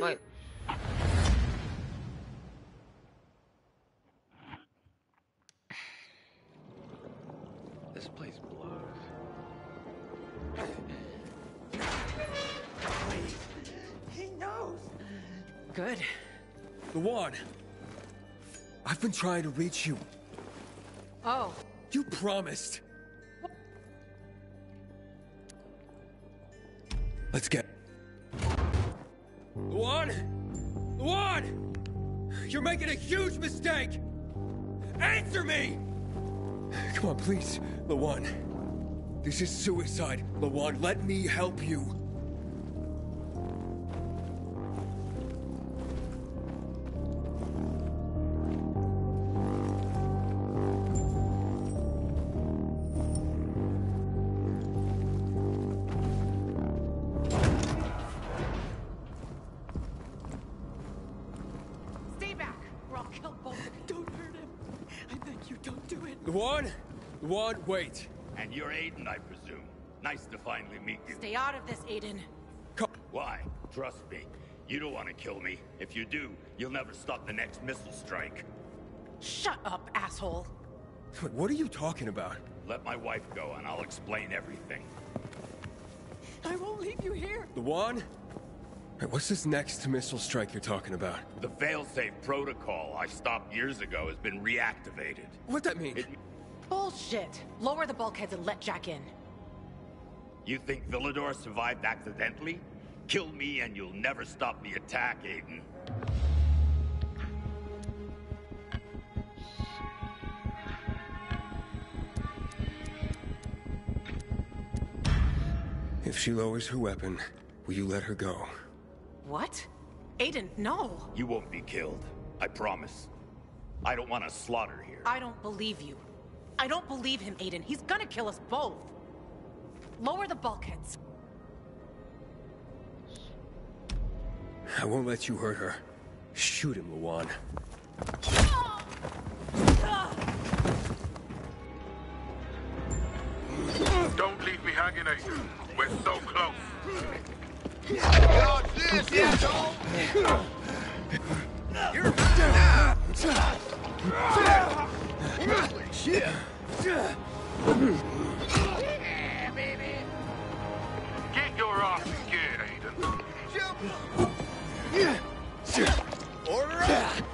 Wait. This place blows. He knows. Good. Lawan! I've been trying to reach you. Oh, You promised. Mistake! Answer me! Come on, please, Lawan. This is suicide. Lawan, let me help you. Wait. And you're Aiden, I presume. Nice to finally meet you. Stay out of this, Aiden. Why? Trust me. You don't want to kill me. If you do, you'll never stop the next missile strike. Shut up, asshole. Wait, what are you talking about? Let my wife go and I'll explain everything. I won't leave you here. Lawan? Wait, what's this next missile strike you're talking about? The failsafe protocol I stopped years ago has been reactivated. What that mean? It, Bullshit. Lower the bulkheads and let Jack in. you think Villedor survived accidentally? Kill me and you'll never stop the attack, Aiden. If she lowers her weapon, will you let her go? What? Aiden, no. You won't be killed. I promise. I don't want to slaughter here. I don't believe you. I don't believe him, Aiden. He's gonna kill us both. Lower the bulkheads. I won't let you hurt her. Shoot him, Lawan. Don't leave me hanging, Aiden. We're so close. Got this, asshole! You're Holy shit! Yeah, baby. Get your ass in gear, Aiden. Order up!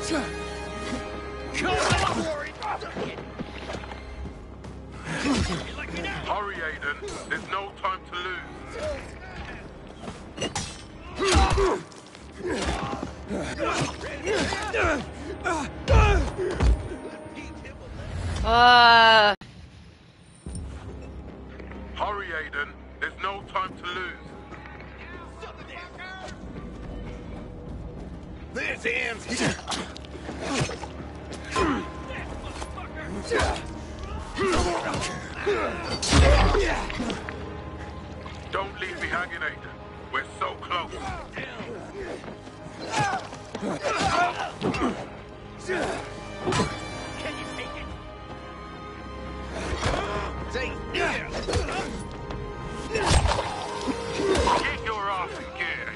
Hurry, Aiden. There's no time to lose. Uh... Hurry, Aiden. There's no time to lose. This ends Don't leave me hanging, Aiden. We're so close. Can you take it? Say yeah. Get your ass in gear,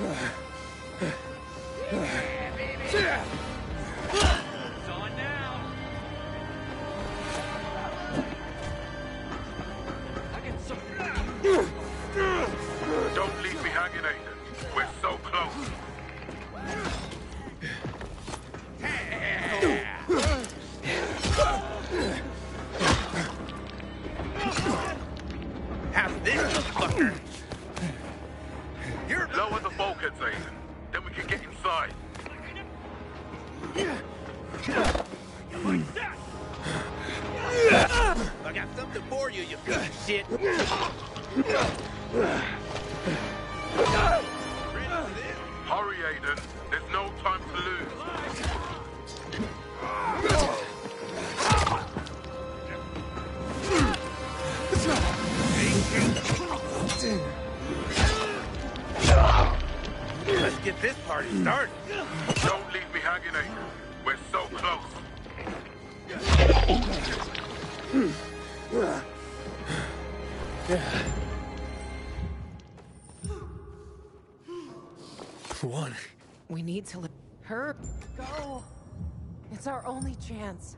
Aiden. It's It's our only chance.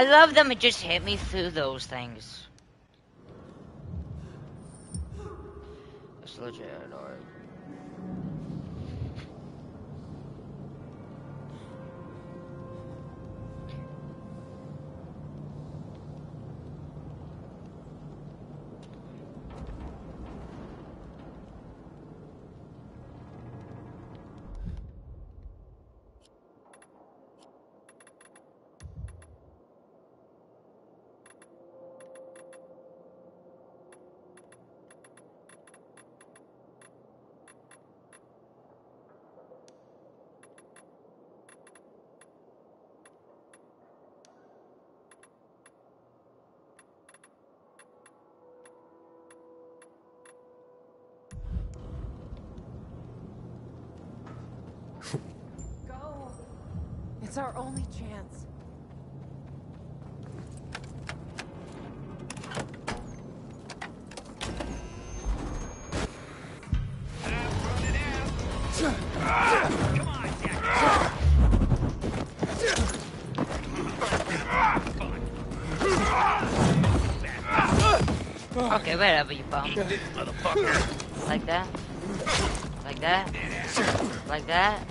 I love them. It just hit me through those things. It's our only chance. Okay, whatever you bum. Like that. Like that. Like that.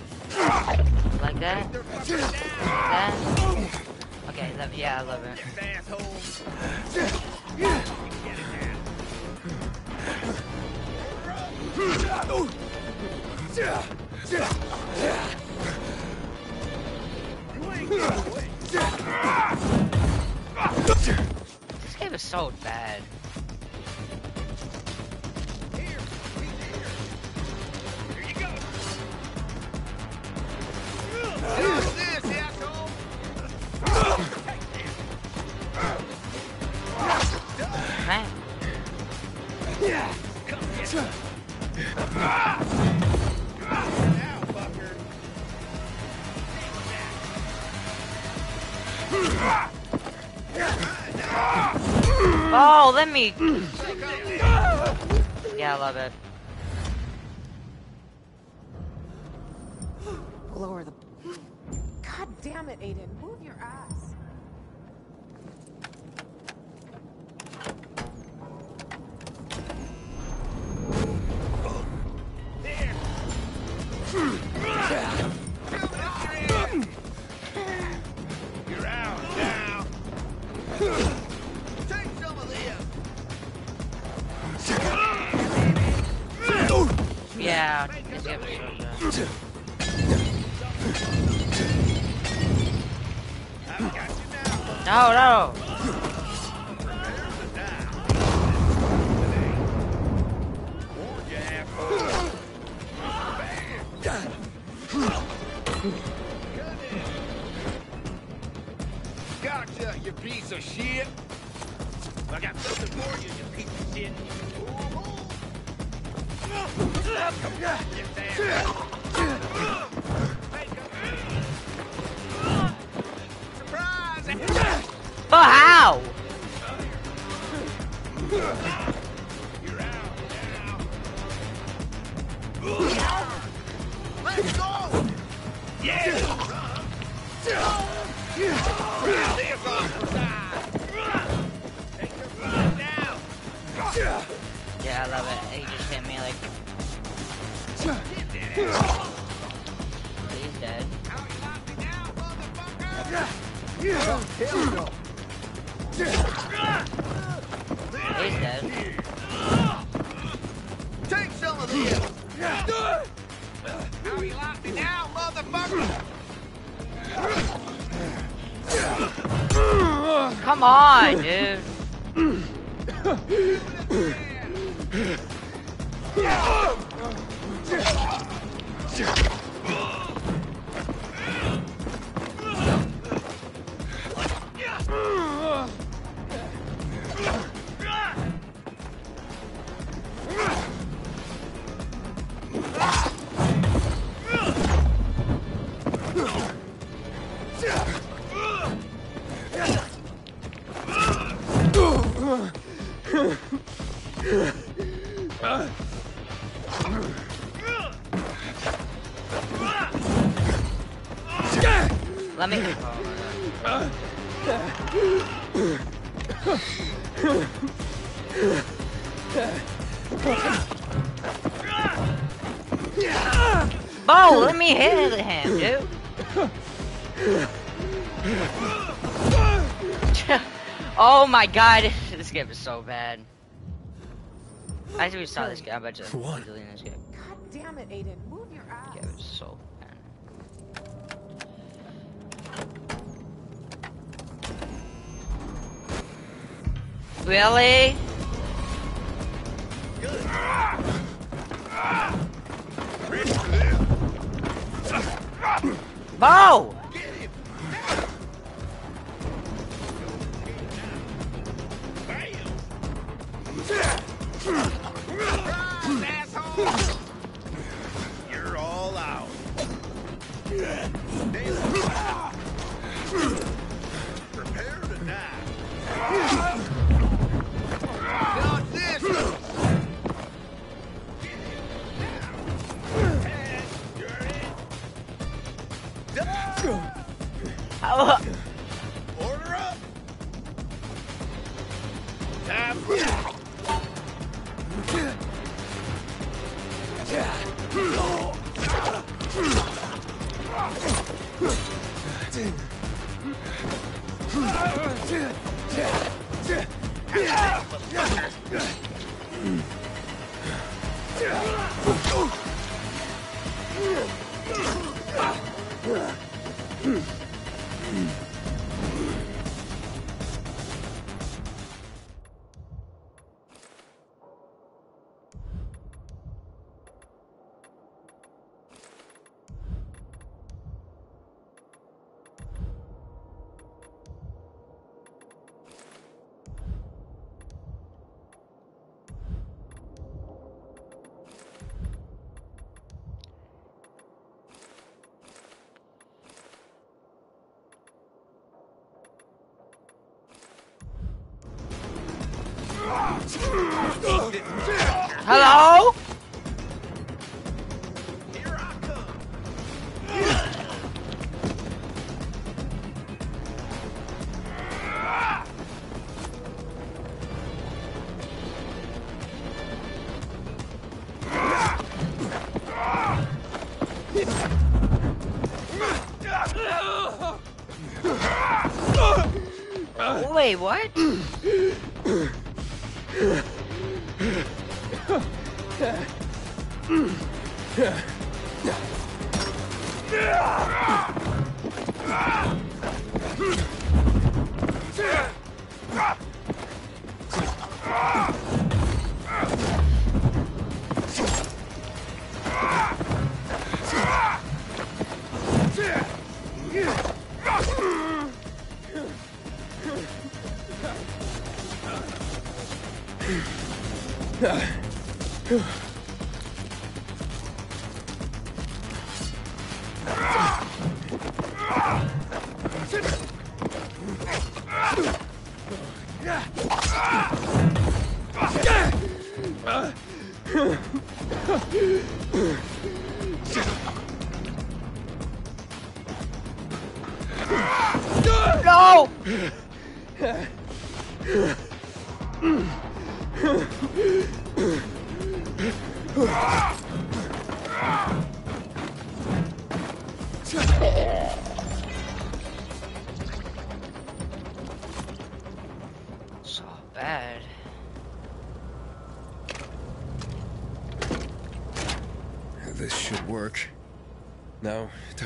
Like that. Okay, Love. yeah, I love it. This game is so bad. me I do. my god, this game is so bad. As we saw this game, I bet you what? this game. God damn it, Aiden, move your ass. Yeah, it was so bad. Really?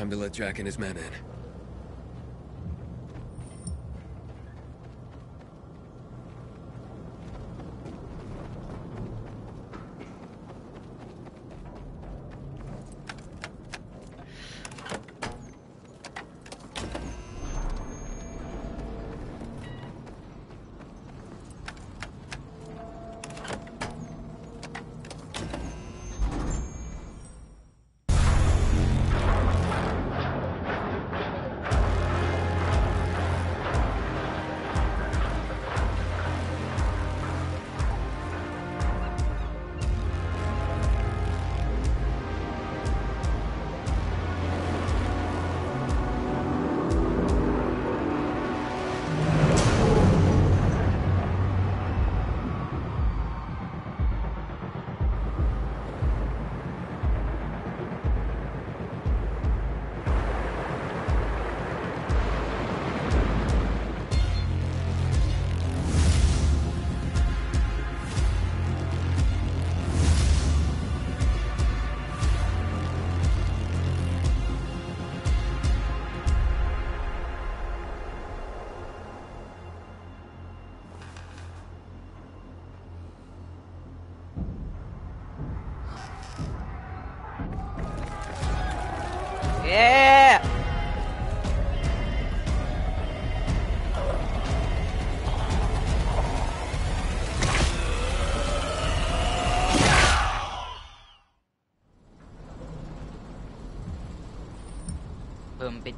Time to let Jack and his men in.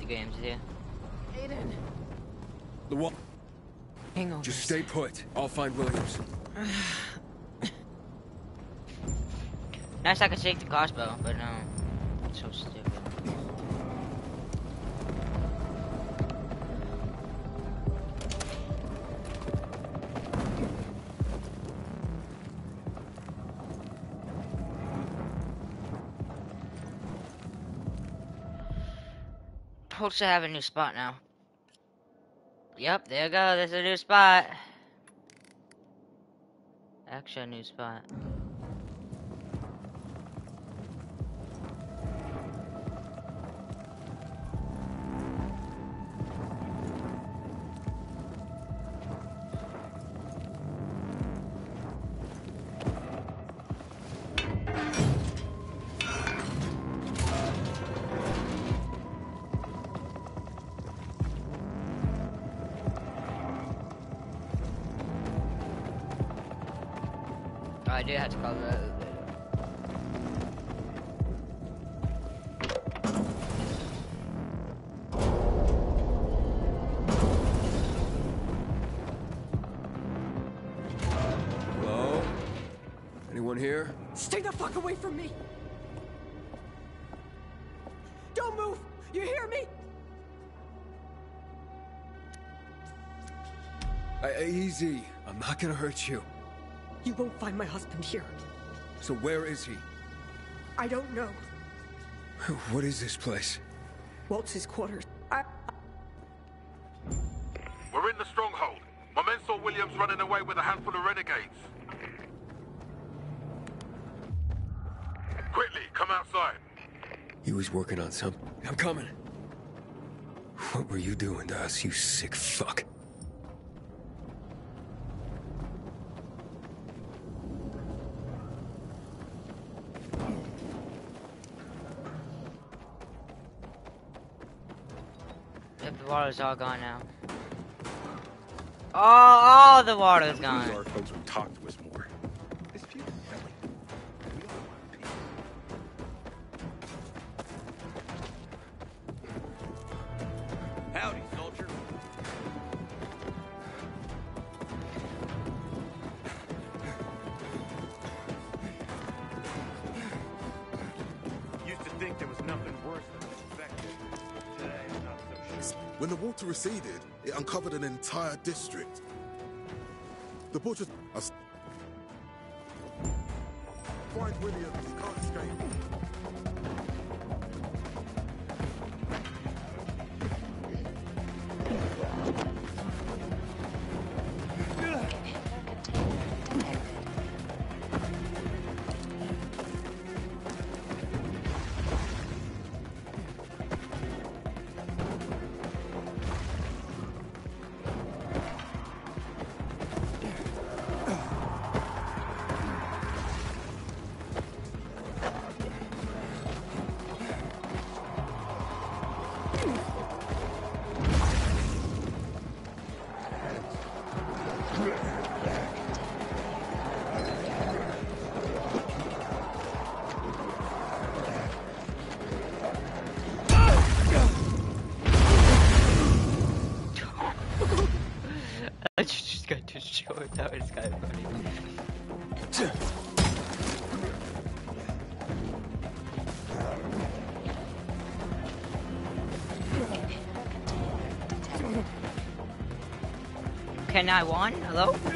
Games here. Aiden. The wall. Hangovers. Just stay put. I'll find Williams. Nice I could take the crossbow, but no. It's so stupid. To have a new spot now. Yep, there you go. There's a new spot. Actually, a new spot. Anyone here? Stay the fuck away from me! Don't move! You hear me? Uh, easy. I'm not gonna hurt you. You won't find my husband here. So where is he? I don't know. What is this place? Waltz's quarters. Was working on some. I'm coming. What were you doing to us, you sick fuck? Yep, the water's all gone now. All, all the water's gone. Entire district. The butchers. I one? Hello?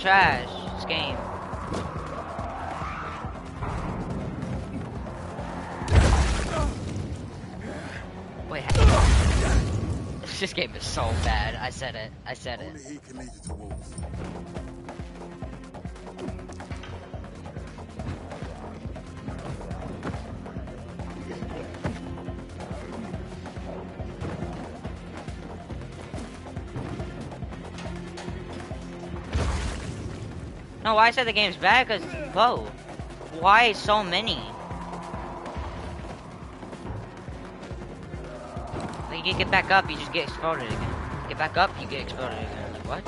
Trash, Why I said the game's bad? Cause, whoa, why so many? Like, you get back up, you just get exploded again. Get back up, you get exploded again. What?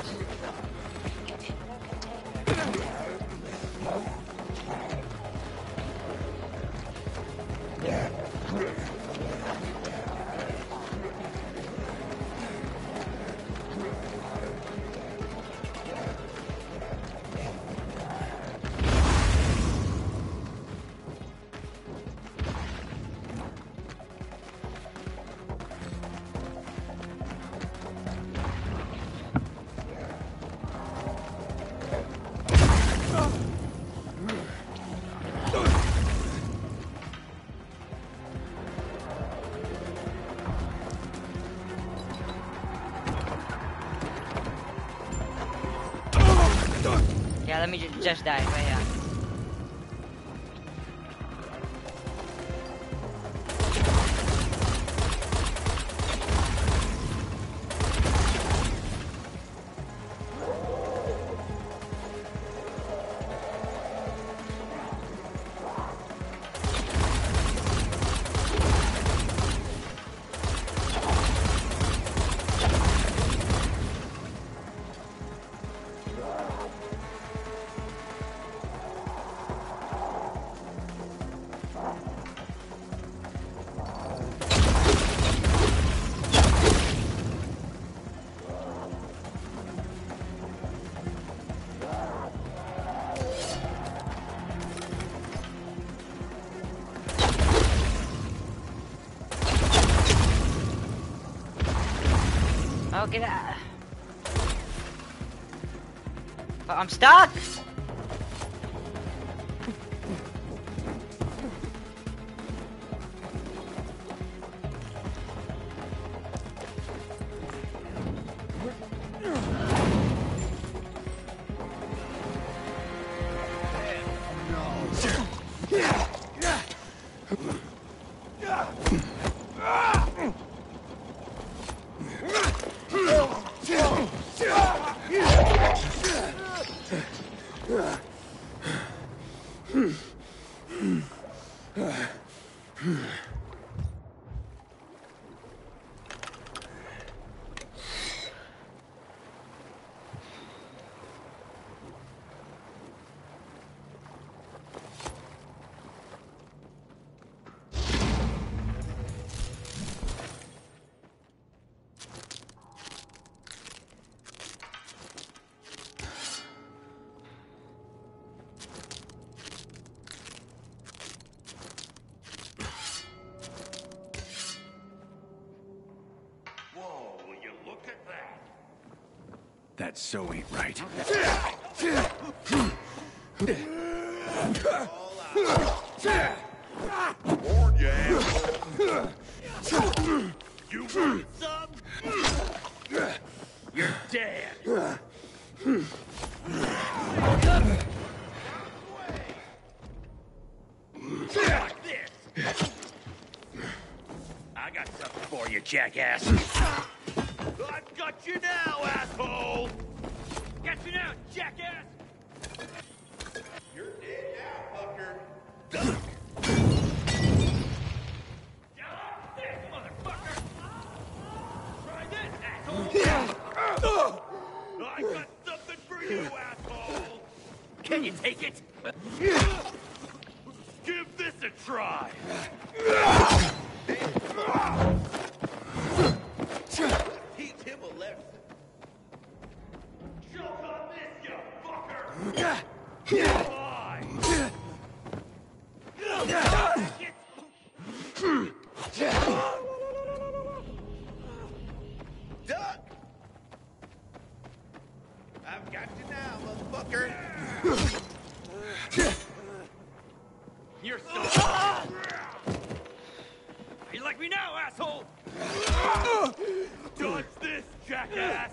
Oh, get out. But I'm stuck! For you, jackass. I've got you now, asshole! Got you now, jackass! You're dead now, fucker. This motherfucker! Try this, asshole! I got something for you, asshole! Can you take it? Give this a try! He's him a left. Choke on this, you fucker! Fine. Duck! I've got you now, motherfucker! You're so... You like me now, asshole? Dodge this, jackass!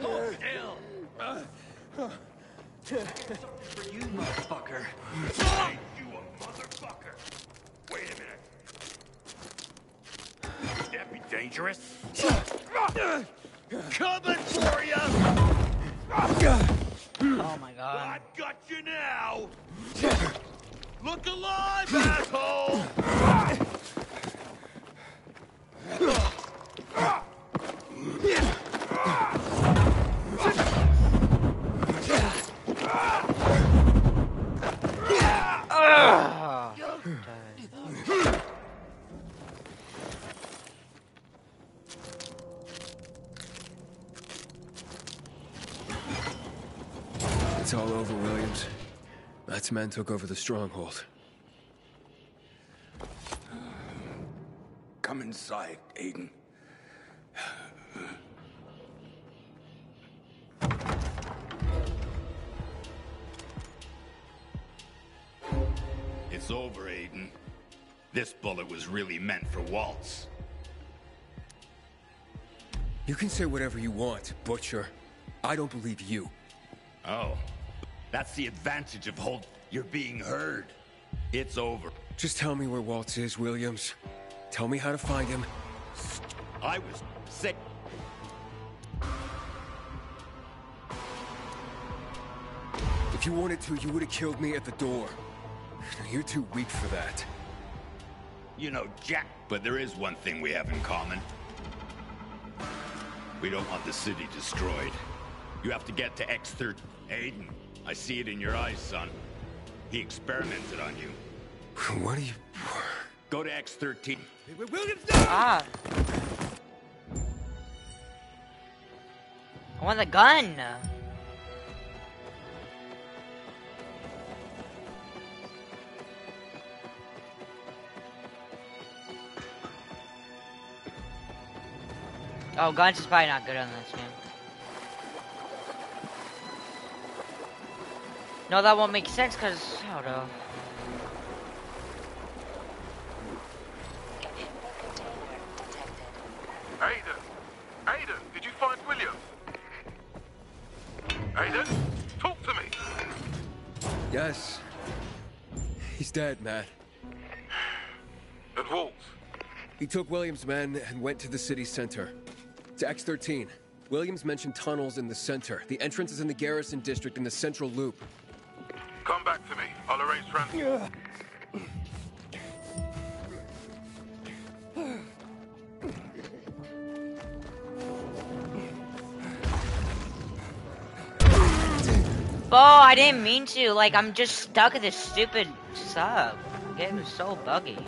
Hold still! Something for you, motherfucker. Hey, you a motherfucker! Wait a minute. Could that be dangerous? Coming for you! Oh my god. I've got you now! Look alive, asshole! Ugh. It's all over, Williams. Matt's men took over the stronghold. Come inside, Aiden. It's over, Aiden. This bullet was really meant for Waltz. You can say whatever you want, Butcher. I don't believe you. Oh. That's the advantage of hold. You're being heard. It's over. Just tell me where Waltz is, Williams. Tell me how to find him. I was sick. If you wanted to, you would have killed me at the door. You're too weak for that. You know, Jack, but there is one thing we have in common. We don't want the city destroyed. You have to get to X-13. Aiden, I see it in your eyes, son. He experimented on you. What are you... Go to X-13. Williams, Ah. I want the gun. Oh, guns is probably not good on this game. No, that won't make sense because, hold on. Aiden! Aiden, did you find Williams? Aiden, talk to me! Yes. He's dead, Matt. And Waltz? He took Williams' men and went to the city center. To X-13. Williams mentioned tunnels in the center. The entrance is in the Garrison District in the central loop. Come back to me. I'll arrange transport. Oh, Bo, I didn't mean to. Like, I'm just stuck at this stupid sub. The game is so buggy.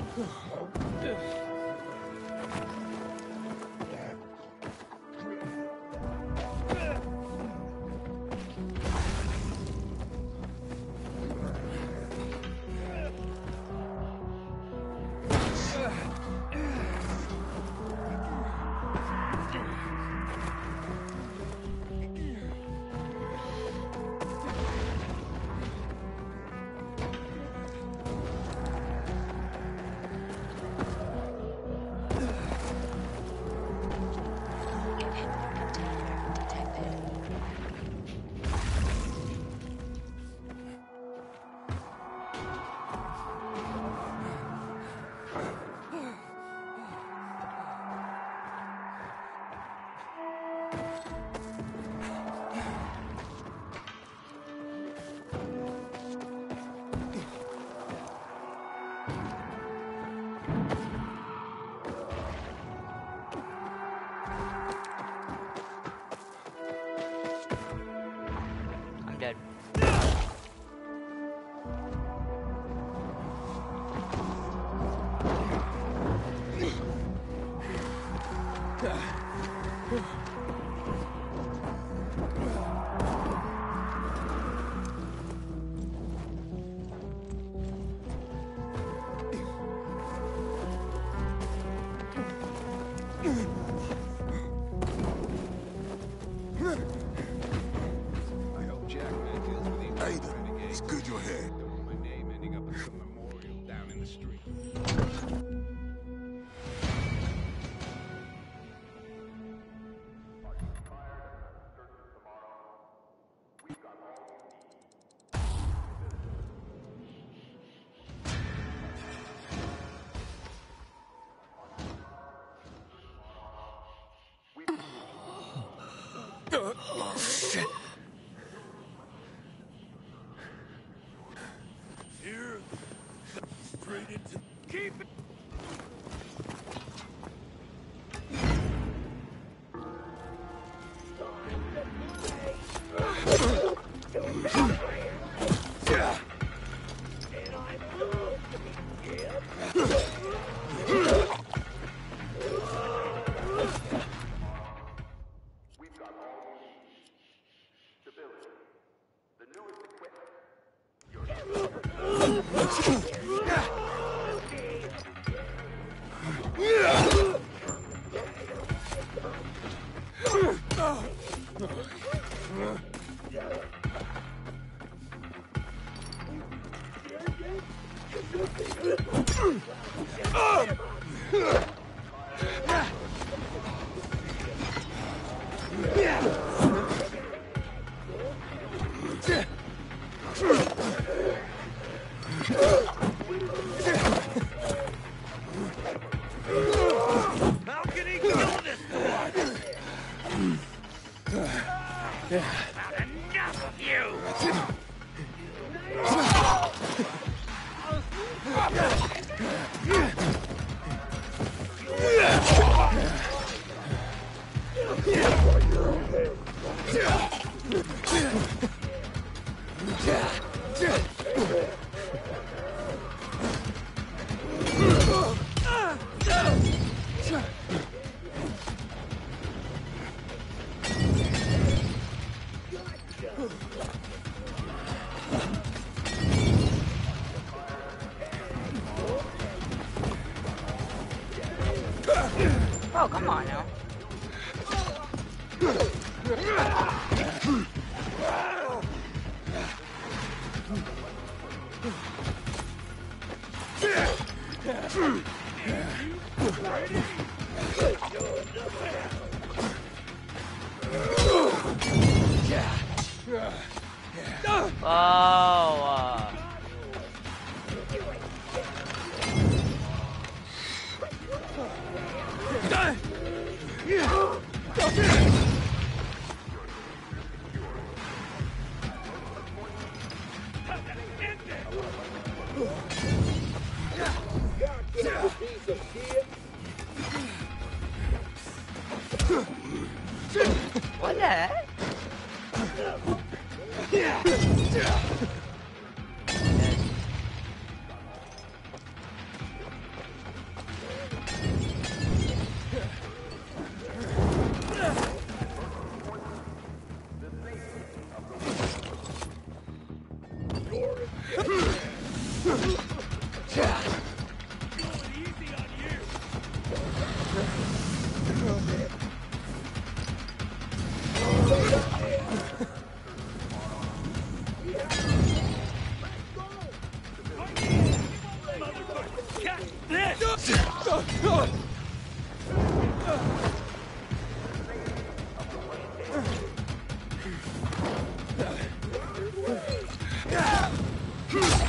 Hmph!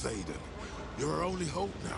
Zayden. You're our only hope now.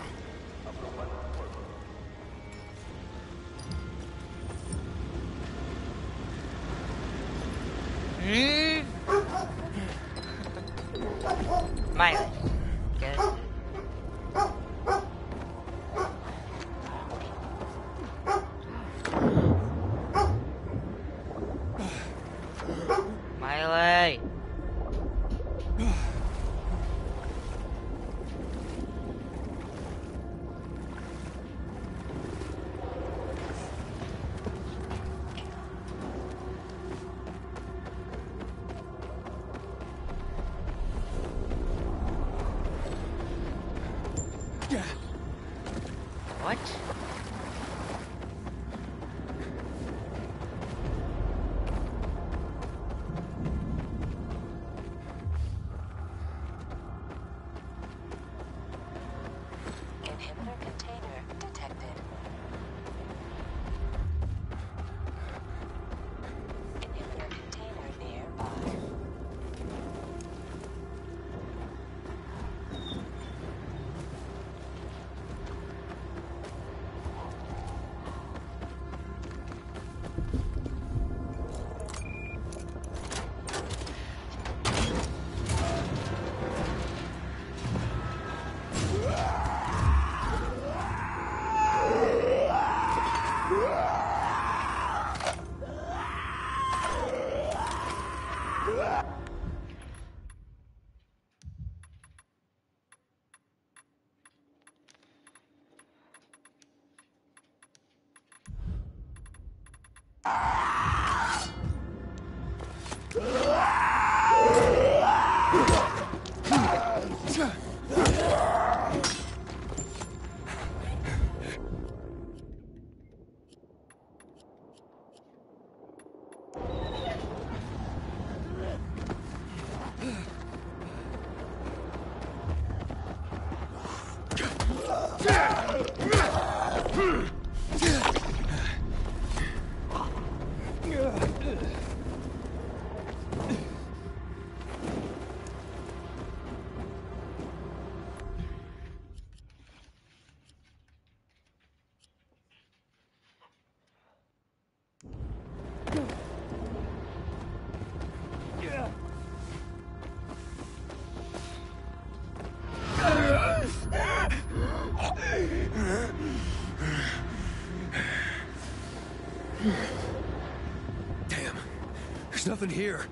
Nothing here.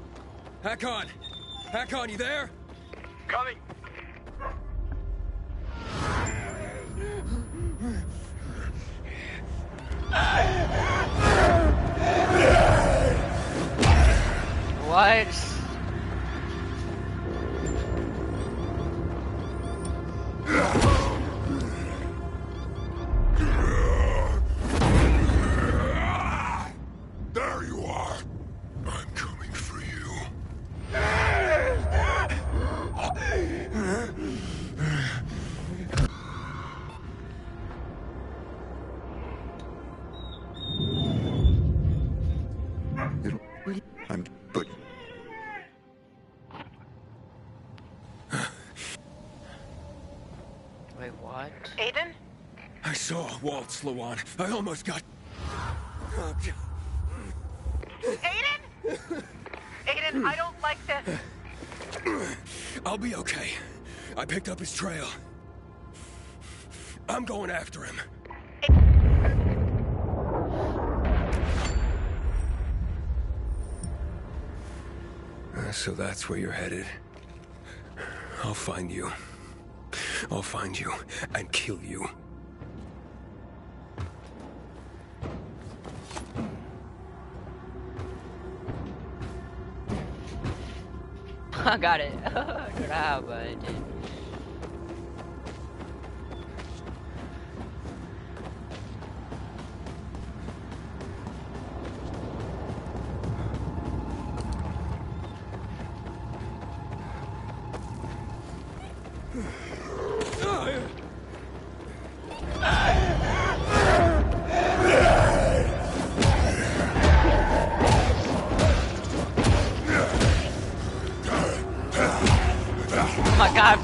Hakon! Hakon, you there? Waltz, Lawan. I almost got... Oh, God. Aiden? Aiden, I don't like this. I'll be okay. I picked up his trail. I'm going after him. Uh, So that's where you're headed. I'll find you. I'll find you and kill you. got it. I don't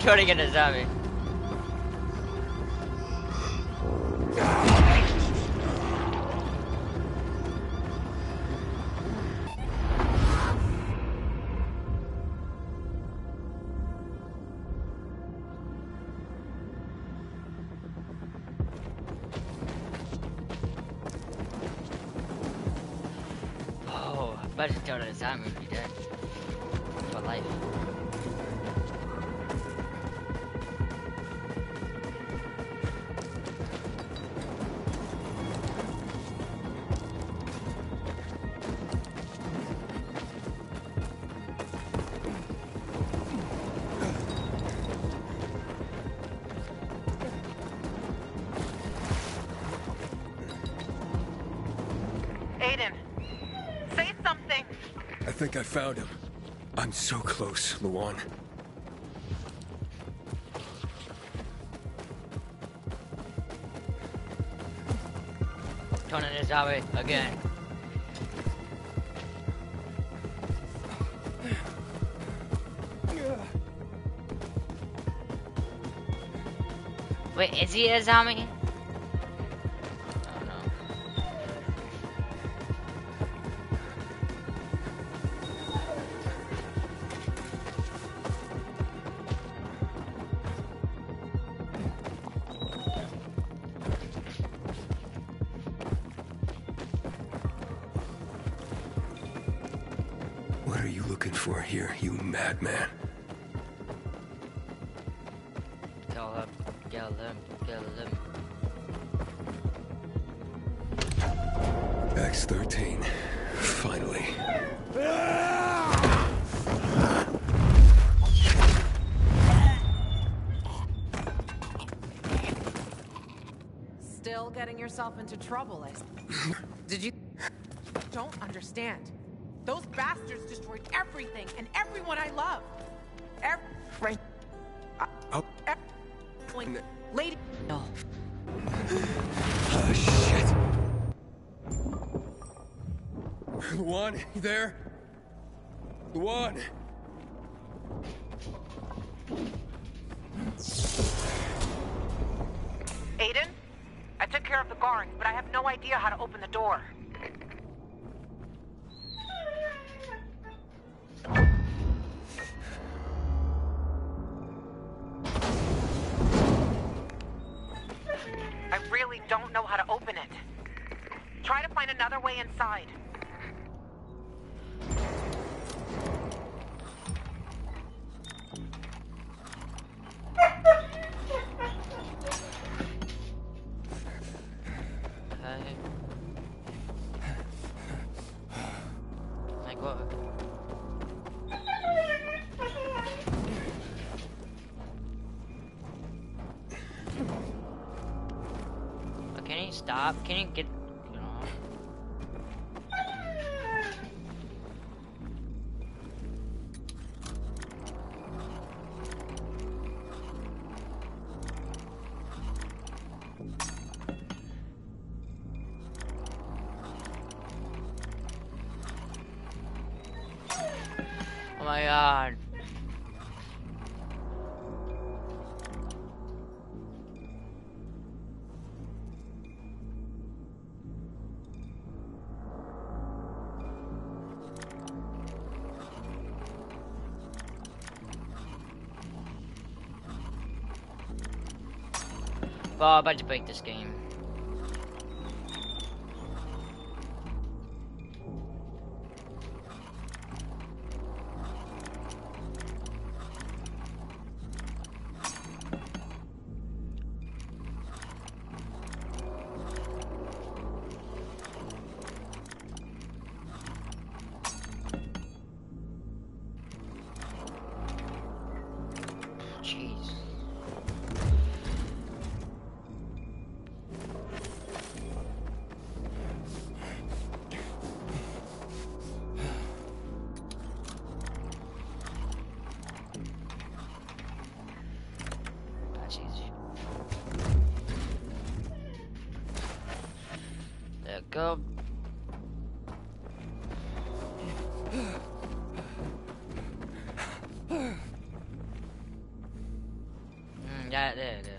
turning into a zombie. found him. I'm so close, Lawan. Conan Isabe again. Wait, is he a zombie? yourself into trouble, Did you... Don't understand. stop? Can you get about to break this game. Yeah, there, there.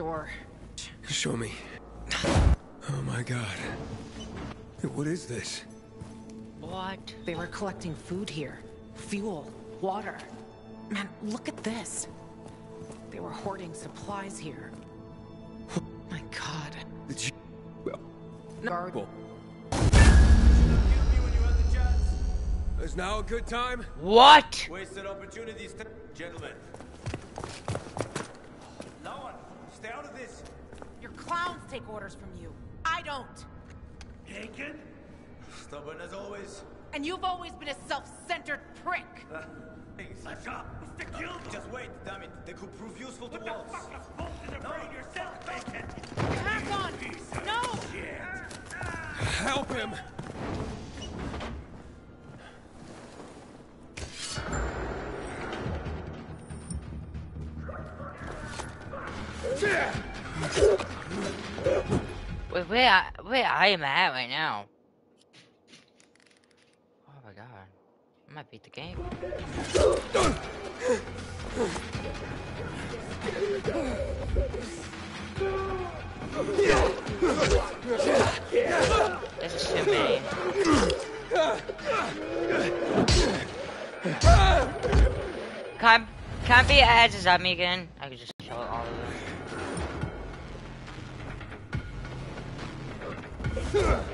Sure. Show me. Oh my god. What is this? What? They were collecting food here. Fuel, water. Man, look at this. They were hoarding supplies here. Oh my god. Did you... Well, Guard. well. Is now a good time? What? Wasted opportunities, gentlemen. No one. Stay out of this. Your clowns take orders from you. I don't. Taken? Stubborn as always. And you've always been a self-centered prick. Shut up. Mr. Kill Just wait, damn it. They could prove useful to us. What the fuck is bolted in brain yourself, where, I, am at right now? Oh my god. I might beat the game. This is too many. Can I, can I be as a zombie again? I could just Down.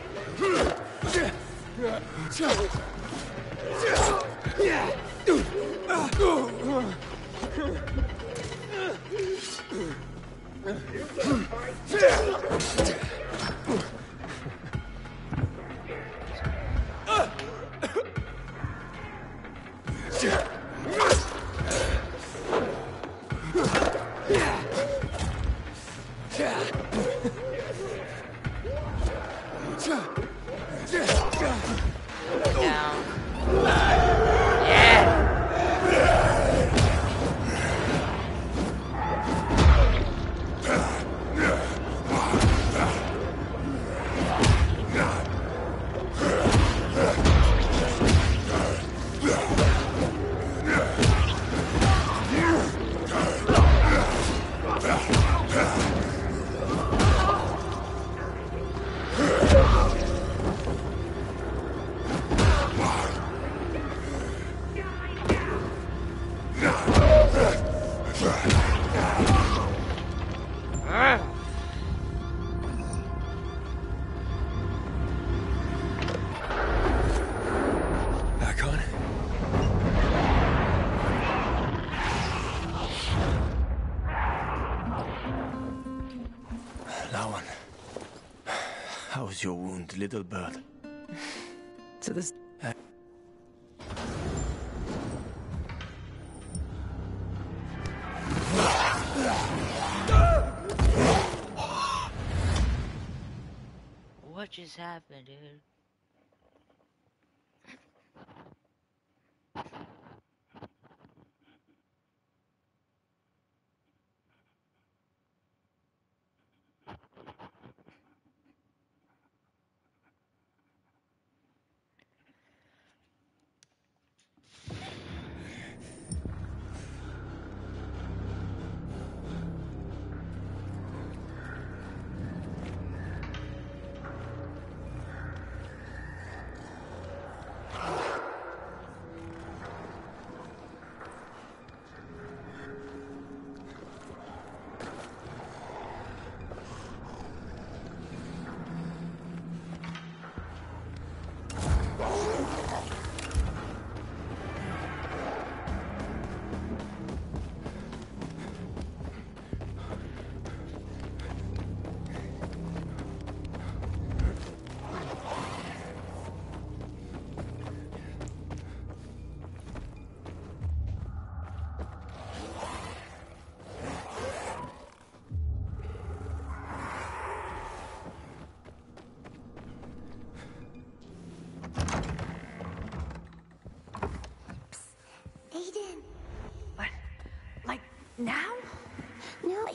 Little bird? To this. Uh. What just happened, dude?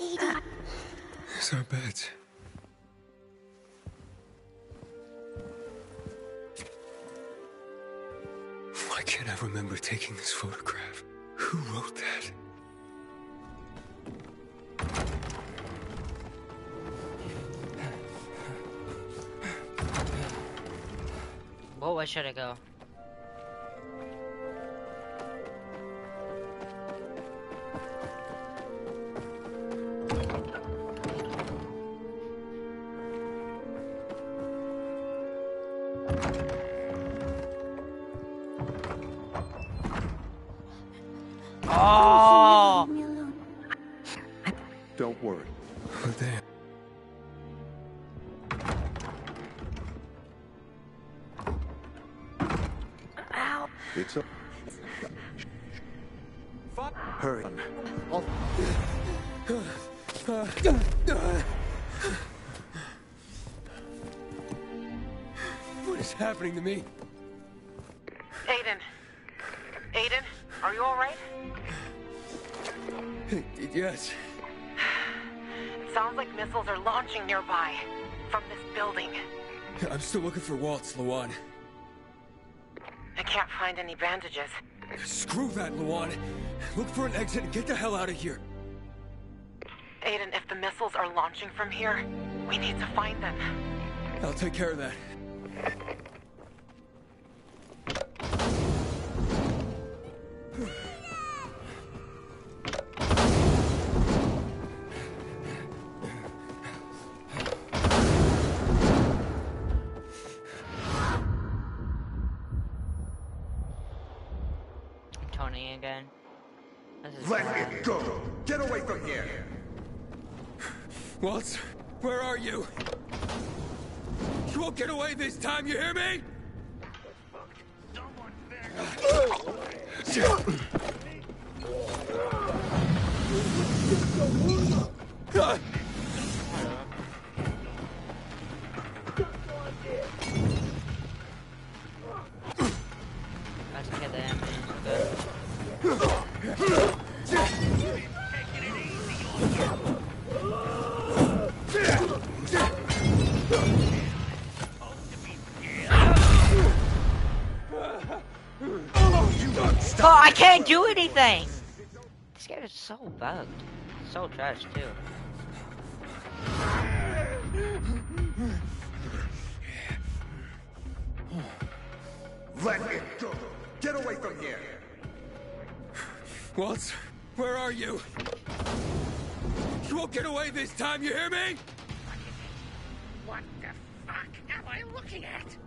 Aiden. It's our beds. Why can't I remember taking this photograph? Who wrote that? What way should I go? Happening to me? Aiden. Aiden, are you alright? Yes. It sounds like missiles are launching nearby. From this building. I'm still looking for Waltz, Lawan. I can't find any bandages. Screw that, Lawan. Look for an exit and get the hell out of here. Aiden, if the missiles are launching from here, we need to find them. I'll take care of that. Can't anything! This game is so bugged. So trash, too. Let it go! Get away from here! Waltz, where are you? You won't get away this time, you hear me? What the fuck am I looking at?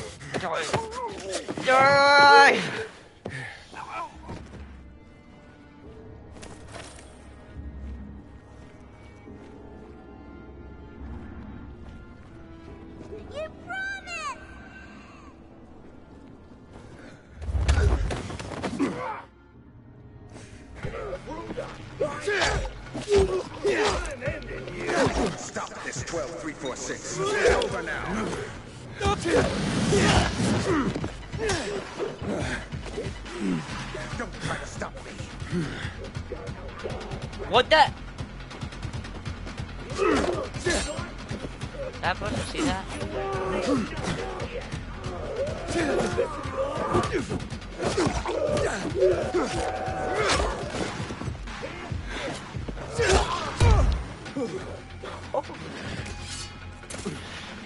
Die! Stop this 12346. It's over now. Don't try to stop me. What the? That person see that? One,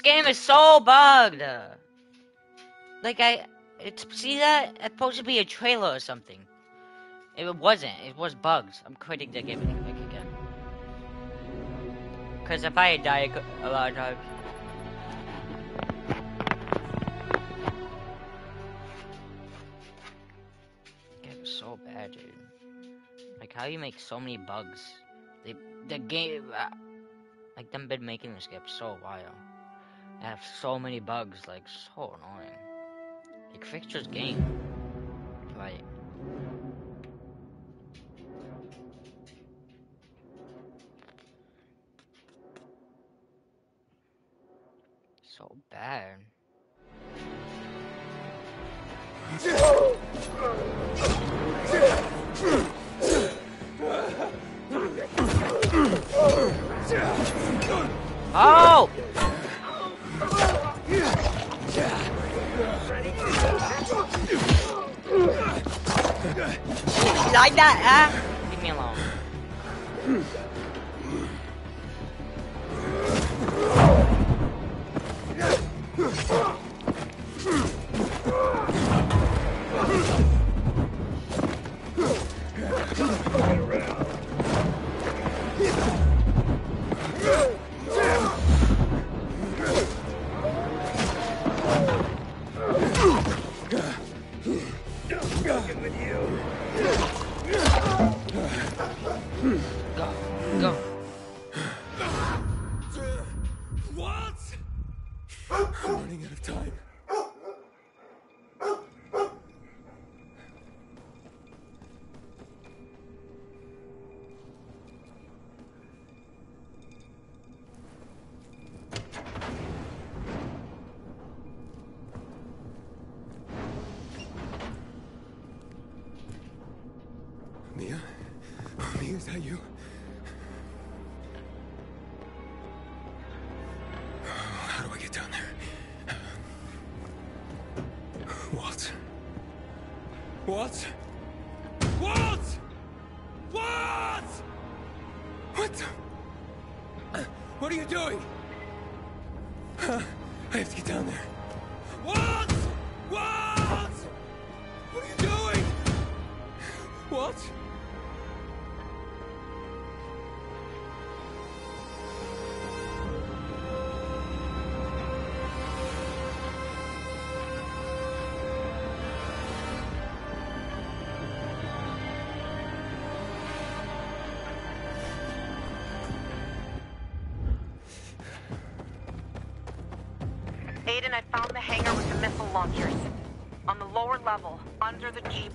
This game is so bugged. Like I, it's see that it's supposed to be a trailer or something. It wasn't. It was bugs. I'm quitting the game again. Cause if I die a lot of times. So bad, dude. Like how you make so many bugs. They the game. Uh, like them been making this game so a while. I have so many bugs, like so annoying. Like fix this game. Like so bad. Oh! Like that, huh? Leave me alone.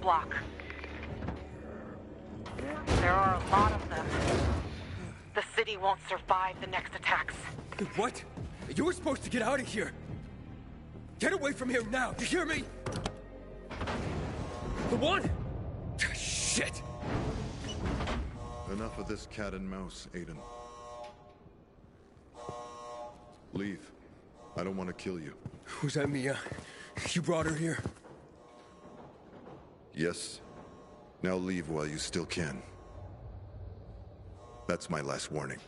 block. There are a lot of them. The city won't survive the next attacks. What? You were supposed to get out of here. Get away from here now. You hear me? The one? Ah, shit. Enough of this cat and mouse, Aiden. Leave. I don't want to kill you. Was that Mia? You brought her here. Yes? Now leave while you still can. That's my last warning.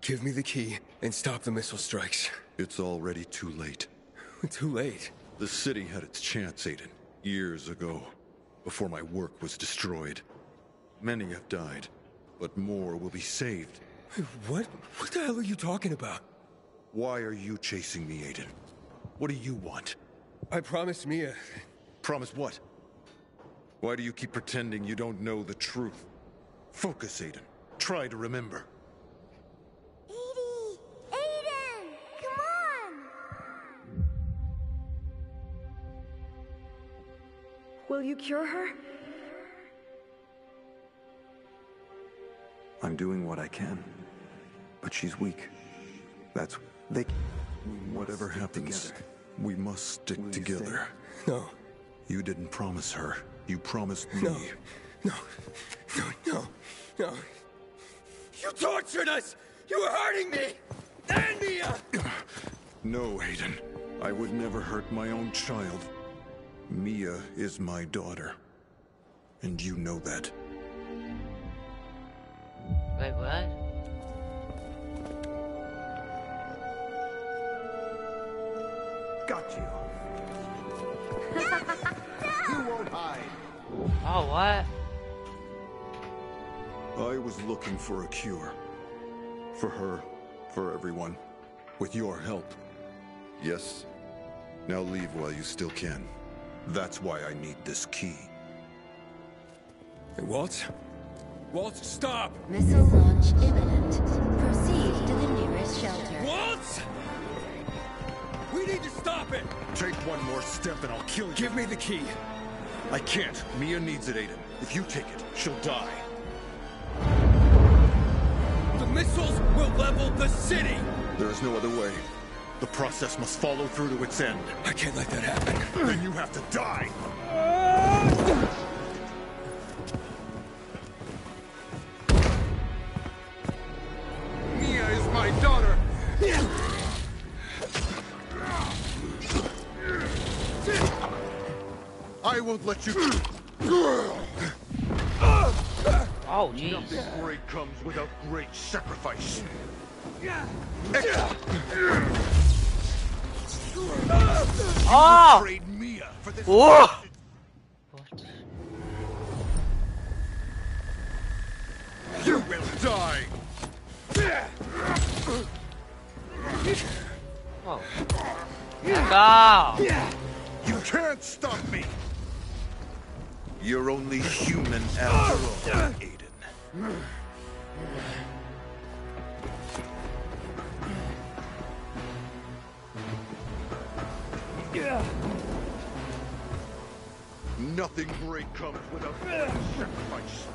Give me the key and stop the missile strikes. It's already too late. too late? The city had its chance, Aiden. Years ago. Before my work was destroyed. Many have died, but more will be saved what? What the hell are you talking about? Why are you chasing me, Aiden? What do you want? I promised Mia. Promise what? Why do you keep pretending you don't know the truth? Focus, Aiden. Try to remember. Edie! Aiden! Come on! Will you cure her? I'm doing what I can. But she's weak. That's... they... Whatever happens, together. we must stick Will together. No. You didn't promise her. You promised me. No. No. No, no, no. You tortured us! You were hurting me! And Mia! No, Aiden. I would never hurt my own child. Mia is my daughter. And you know that. Wait, what? Got you. You won't hide. Oh, what? I was looking for a cure. For her, for everyone. With your help. Yes? Now leave while you still can. That's why I need this key. Hey, Waltz? Waltz, stop! Missile launch imminent. Proceed to the nearest shelter. Waltz! We need to stop it! Take one more step and I'll kill you. Give me the key. I can't. Mia needs it, Aiden. If you take it, she'll die. The missiles will level the city! There is no other way. The process must follow through to its end. I can't let that happen. Then you have to die! Ah! Won't let you... Oh, jeez. Nothing great comes without great sacrifice. Oh! Trade Mia for this... Whoa! You will die! Oh. Go! You can't stop me! You're only human after all, Aiden. Nothing great comes without sacrifice.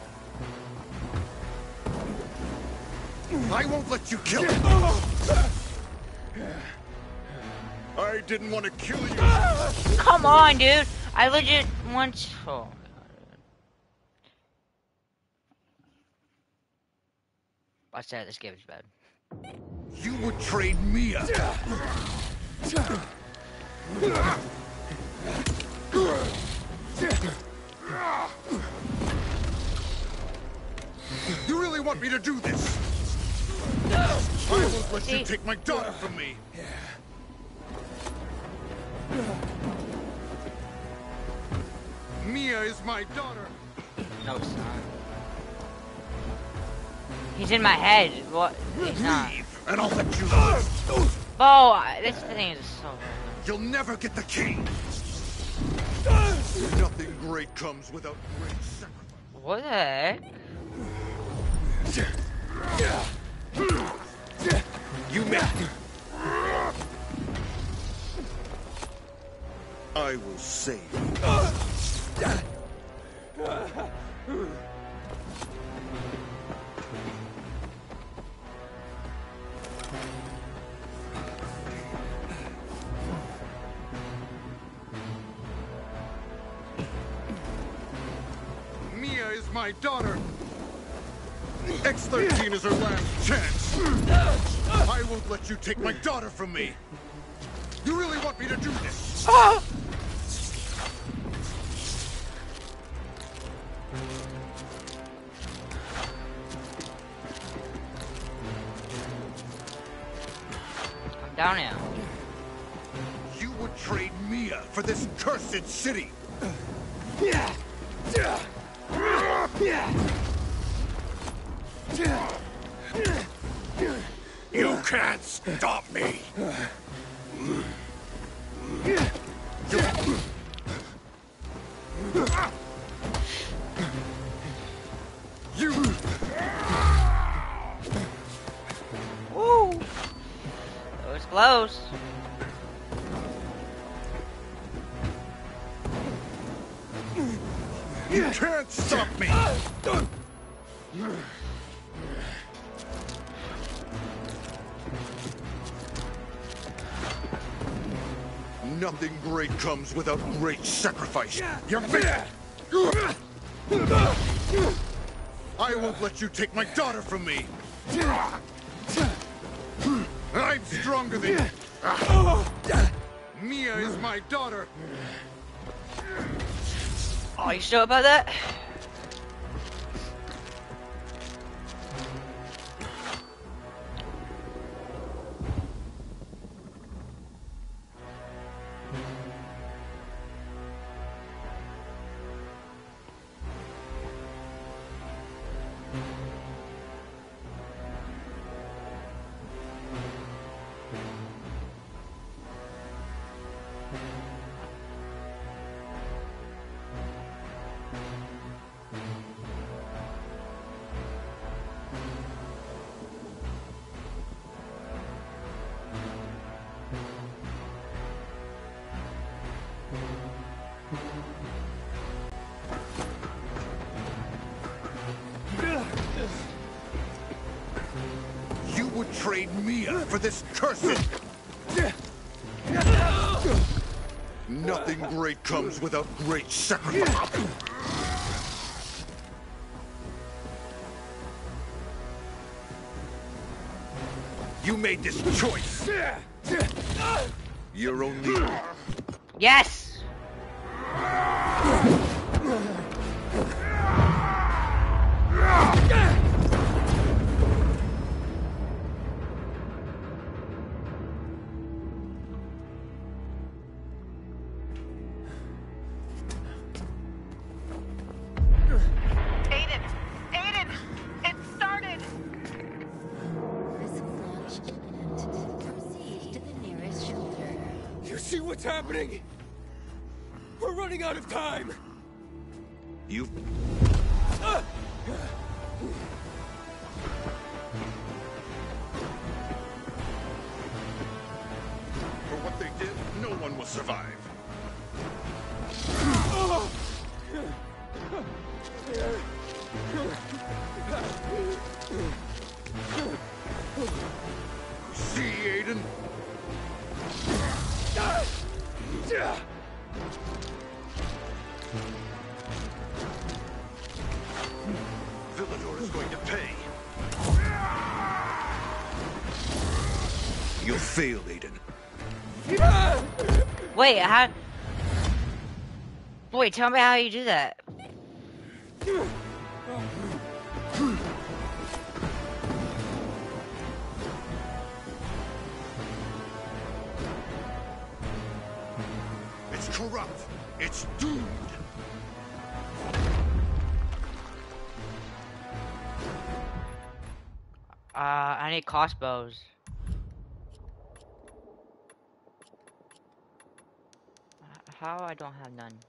I won't let you kill him! I didn't want to kill you! Come on, dude. I legit want. Oh, I said this game is bad. You would trade Mia! You really want me to do this? No! I won't let you take my daughter from me! Mia is my daughter! No, not. He's in my head. What? He's not. And I'll let you live! Oh, this thing is so. You'll never get the key! Nothing great comes without great sacrifice. What the heck? You make I will save you. Mia is my daughter. X-13 is her last chance. I won't let you take my daughter from me. You really want me to do this? Ah! Down here. You would trade Mia for this cursed city. You can't stop me. You. Was close. You can't stop me. Nothing great comes without great sacrifice. You're I won't let you take my daughter from me. I'm stronger than you. Ah. Mia is my daughter. Are you sure about that? For this cursed... Nothing great comes without great sacrifice. You made this choice. You're only... Yes! Wait, how... Wait, tell me how you do that. It's corrupt. It's doomed. Uh, I need crossbows. H- How I don't have none?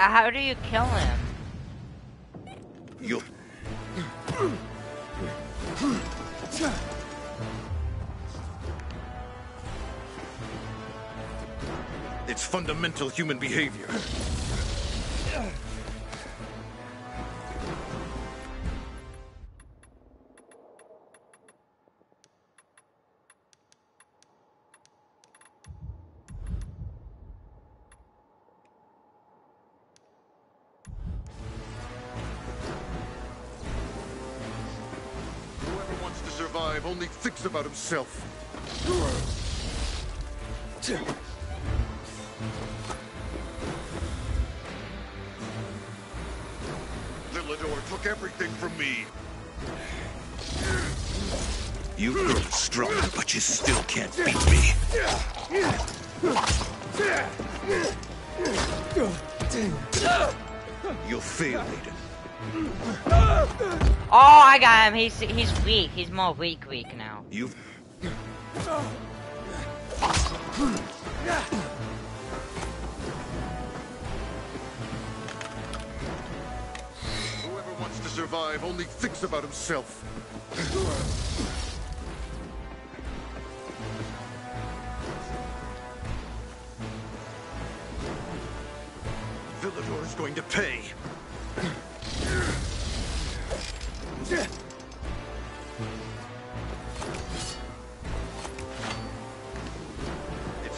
Wait, how do you kill him? You. It's fundamental human behavior. Thinks about himself. Villedor took everything from me. You've grown strong, but you still can't beat me. You'll fail, Aiden. Oh, I got him. He's he's weak. He's more weak, weak now. You've Whoever wants to survive only thinks about himself. Villedor is going to pay. It's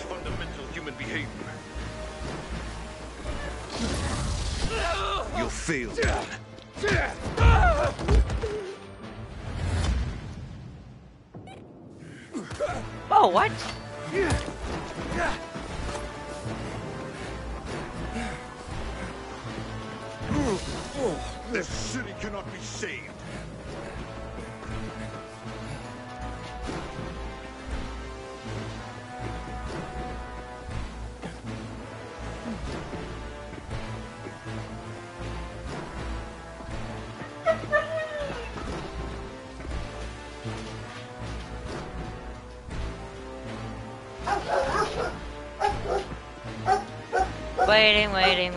fundamental human behavior. You'll fail. Oh, what? Waiting,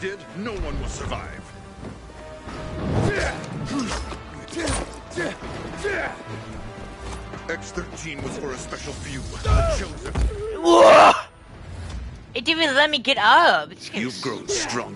did, no one will survive. X-13 was for a special few. The chosen. It didn't even let me get up. You've grown stronger,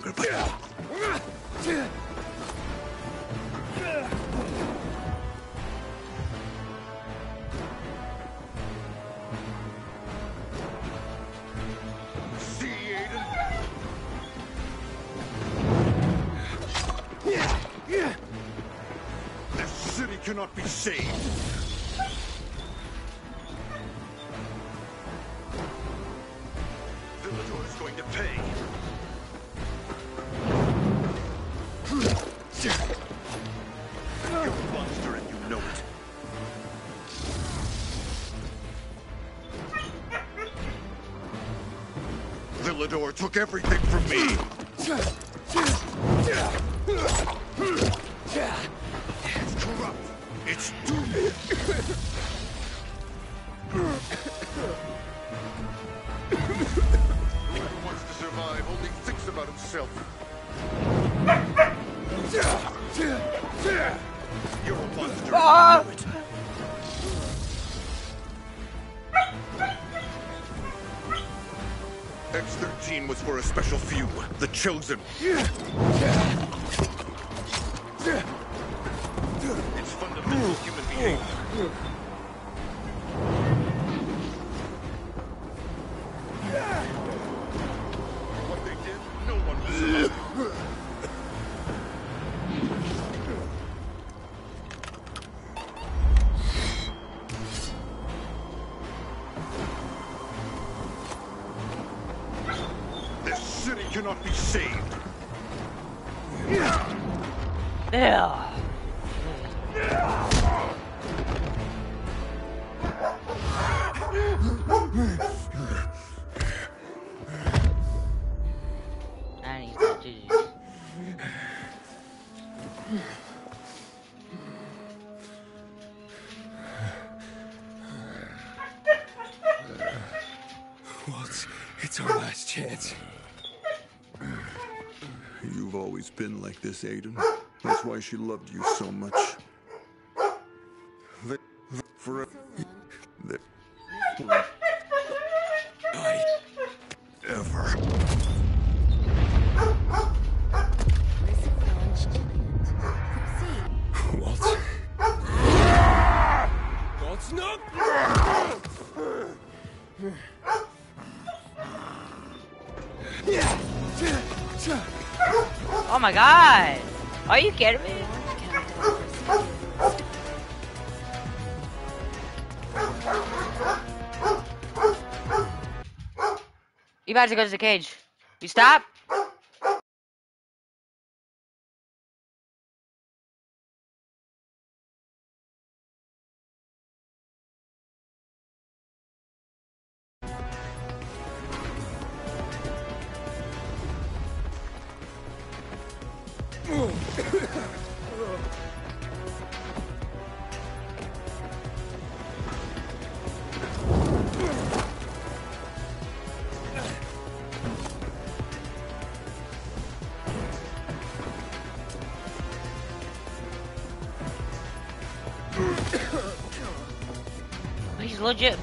everything from me. Chosen. It's like this, Aiden. That's why she loved you so much. The, my god! Are you kidding me? You about to go to the cage. You stop?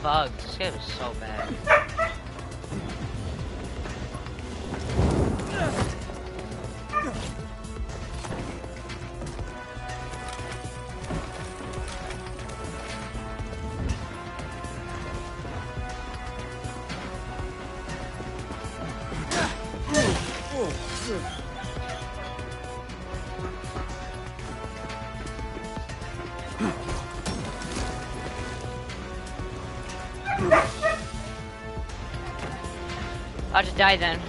Bugged. This game is so bad. Then.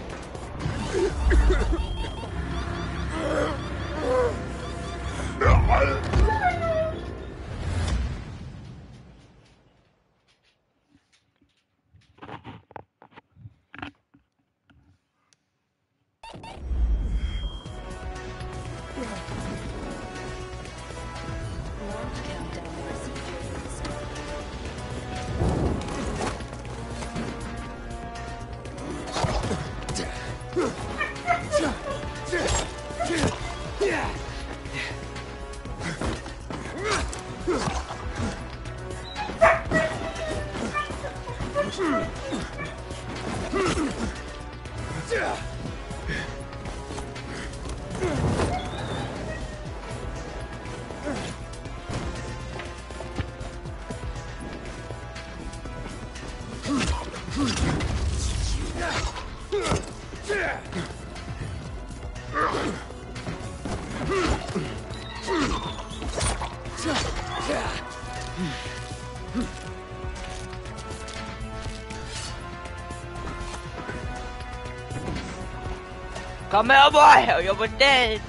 Come here, boy, be dead.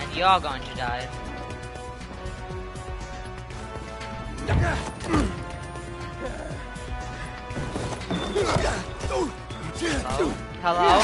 And you're going to die. Hello? Hello?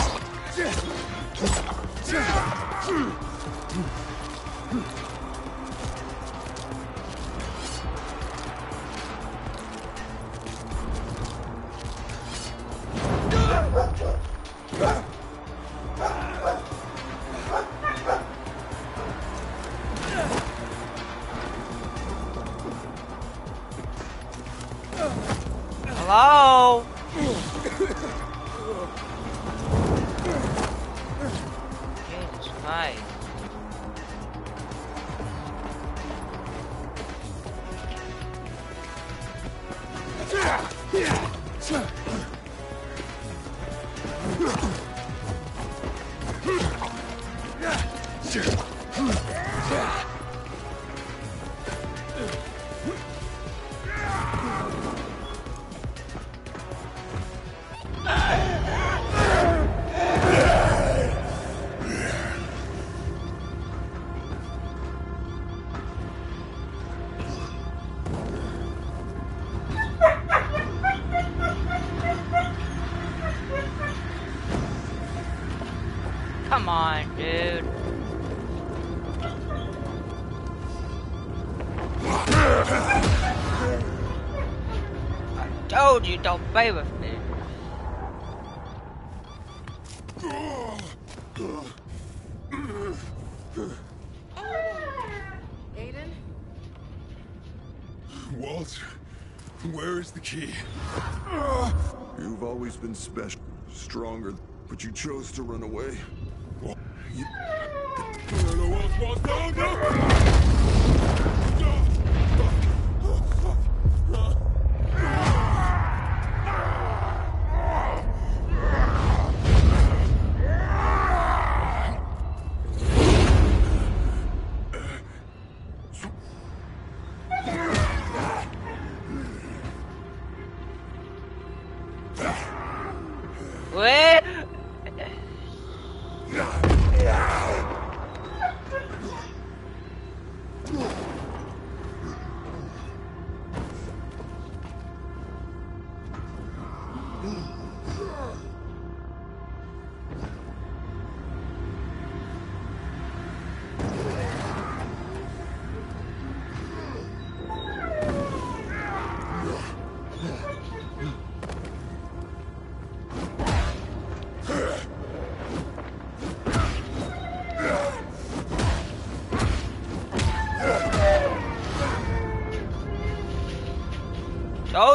But you chose to run away.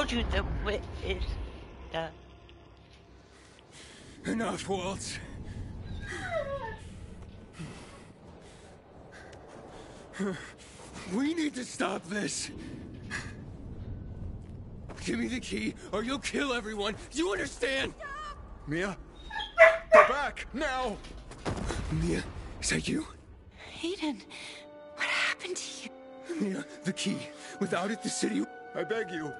Told you the wit is the Enough, Waltz. We need to stop this. Give me the key, or you'll kill everyone. You understand? Mia? Go back, now! Mia, is that you? Aiden, what happened to you? Mia, the key. Without it, the city... I beg you.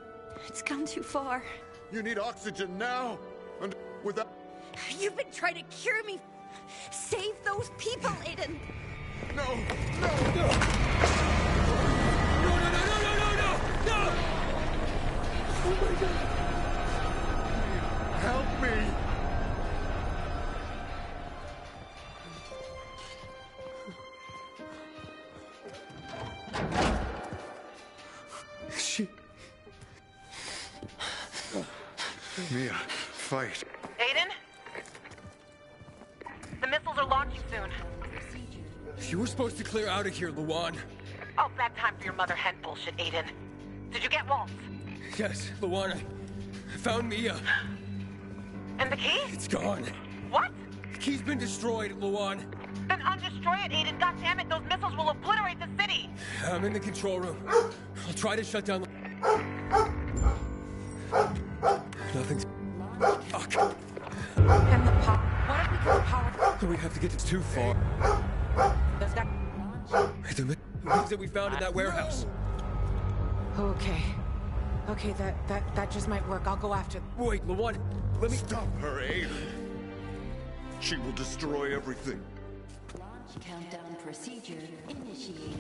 It's gone too far. You need oxygen now. And without... You've been trying to cure me. Save those people, Aiden. No, no, no! No, no, no, no, no, no, no! Oh my god. Help me! Mia, fight. Aiden? The missiles are launching soon. You were supposed to clear out of here, Lawan. Oh, bad time for your mother hen bullshit, Aiden. Did you get Waltz? Yes, Lawan, I found Mia. And the key? It's gone. What? The key's been destroyed, Lawan. Then undestroy it, Aiden. God damn it, those missiles will obliterate the city. I'm in the control room. I'll try to shut down the... Nothing's. Fuck. And the power. What if we get power? Do we have to get it too far? Does that. The things that we found in that warehouse. Okay. Okay, that, that, that just might work. I'll go after... Wait, Lawan, let me... Stop her, Aiden. She will destroy everything. Launch countdown procedure initiated.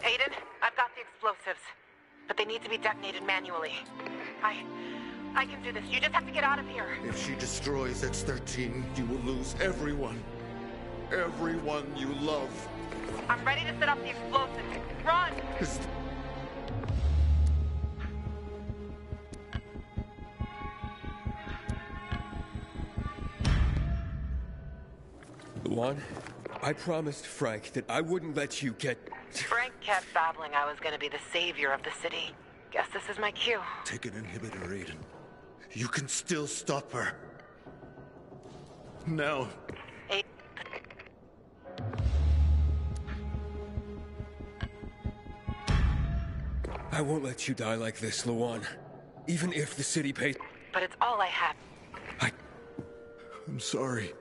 Aiden, I've got the explosives. But they need to be detonated manually. I... I can do this. You just have to get out of here. If she destroys X-13, you will lose everyone. Everyone you love. I'm ready to set off the explosives. Run! Is- Lawan, I promised Frank that I wouldn't let you get... Frank kept babbling I was gonna be the savior of the city. Guess this is my cue. Take an inhibitor, Aiden. You can still stop her. Now. Aiden... I won't let you die like this, Lawan. Even if the city pays... But it's all I have. I... I'm sorry.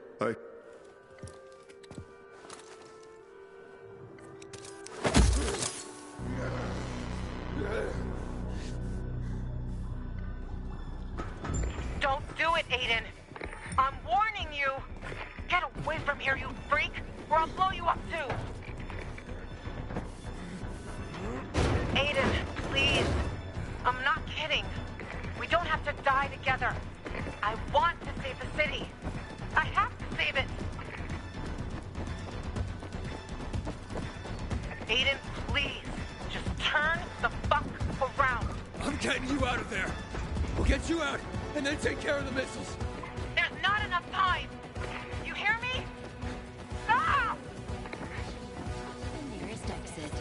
Don't do it, Aiden. I'm warning you. Get away from here, you freak, or I'll blow you up too. Aiden, please. I'm not kidding. We don't have to die together. I want to save the city. I have to save it. Aiden, please. Just turn the fuck around. I'm getting you out of there. We'll get you out, and then take care of the missiles. There's not enough time. You hear me? Stop! The nearest exit.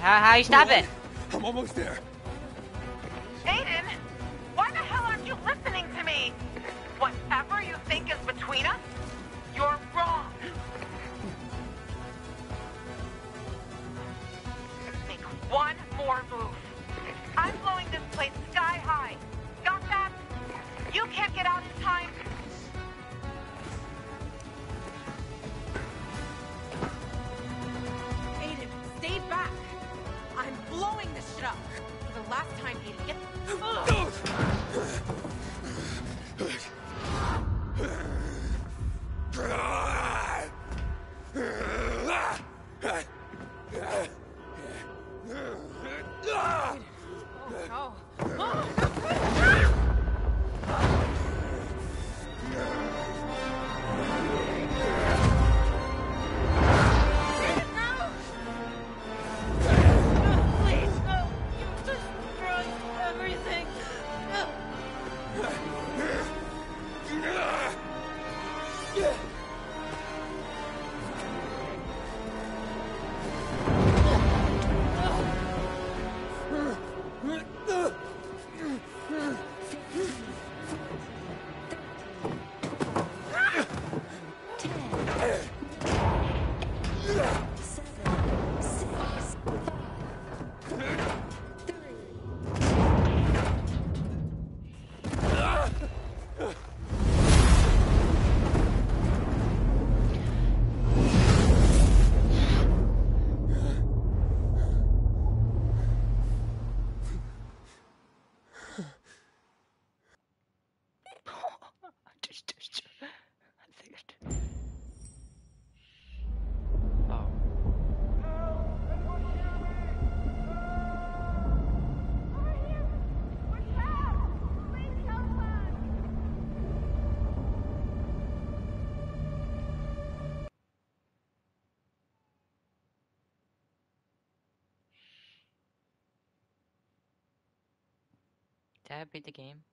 How, how you stop it? I'm almost there. Aiden, why the hell aren't you listening to me? Whatever you think is between us, I beat the game?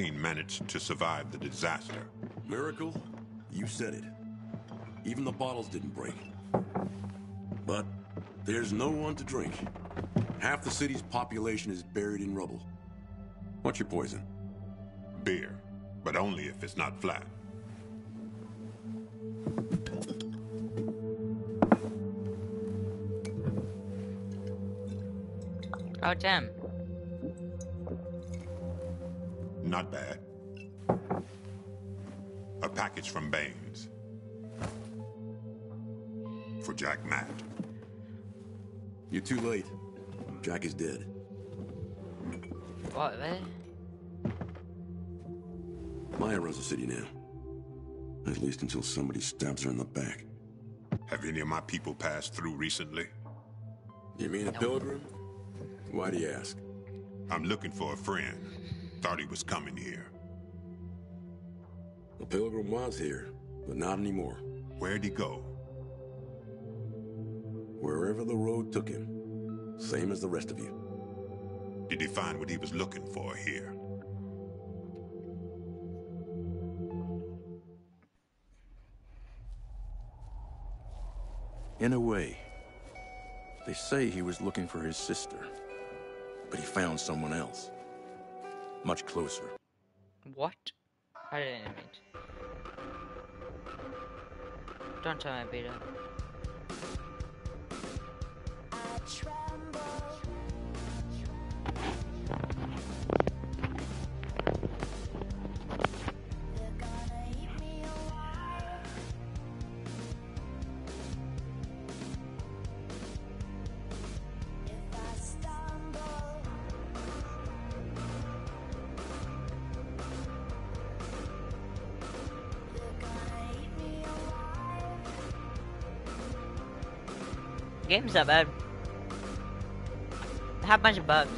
Miracle the canteen managed to survive the disaster. Miracle? You said it. Even the bottles didn't break. But there's no one to drink. Half the city's population is buried in rubble. What's your poison? Beer, but only if it's not flat. Oh, damn. Not bad. A package from Baines. For Jack Matt. You're too late. Jack is dead. What, man? Maya runs the city now. At least until somebody stabs her in the back. Have any of my people passed through recently? You mean a pilgrim? Why do you ask? I'm looking for a friend. Thought he was coming here. The pilgrim was here, but not anymore. Where'd he go? Wherever the road took him. Same as the rest of you. Did he find what he was looking for here? In a way. They say he was looking for his sister. But he found someone else. Much closer. What? I didn't mean Don't tell me, Peter. Game's not bad. I have a bunch of bugs.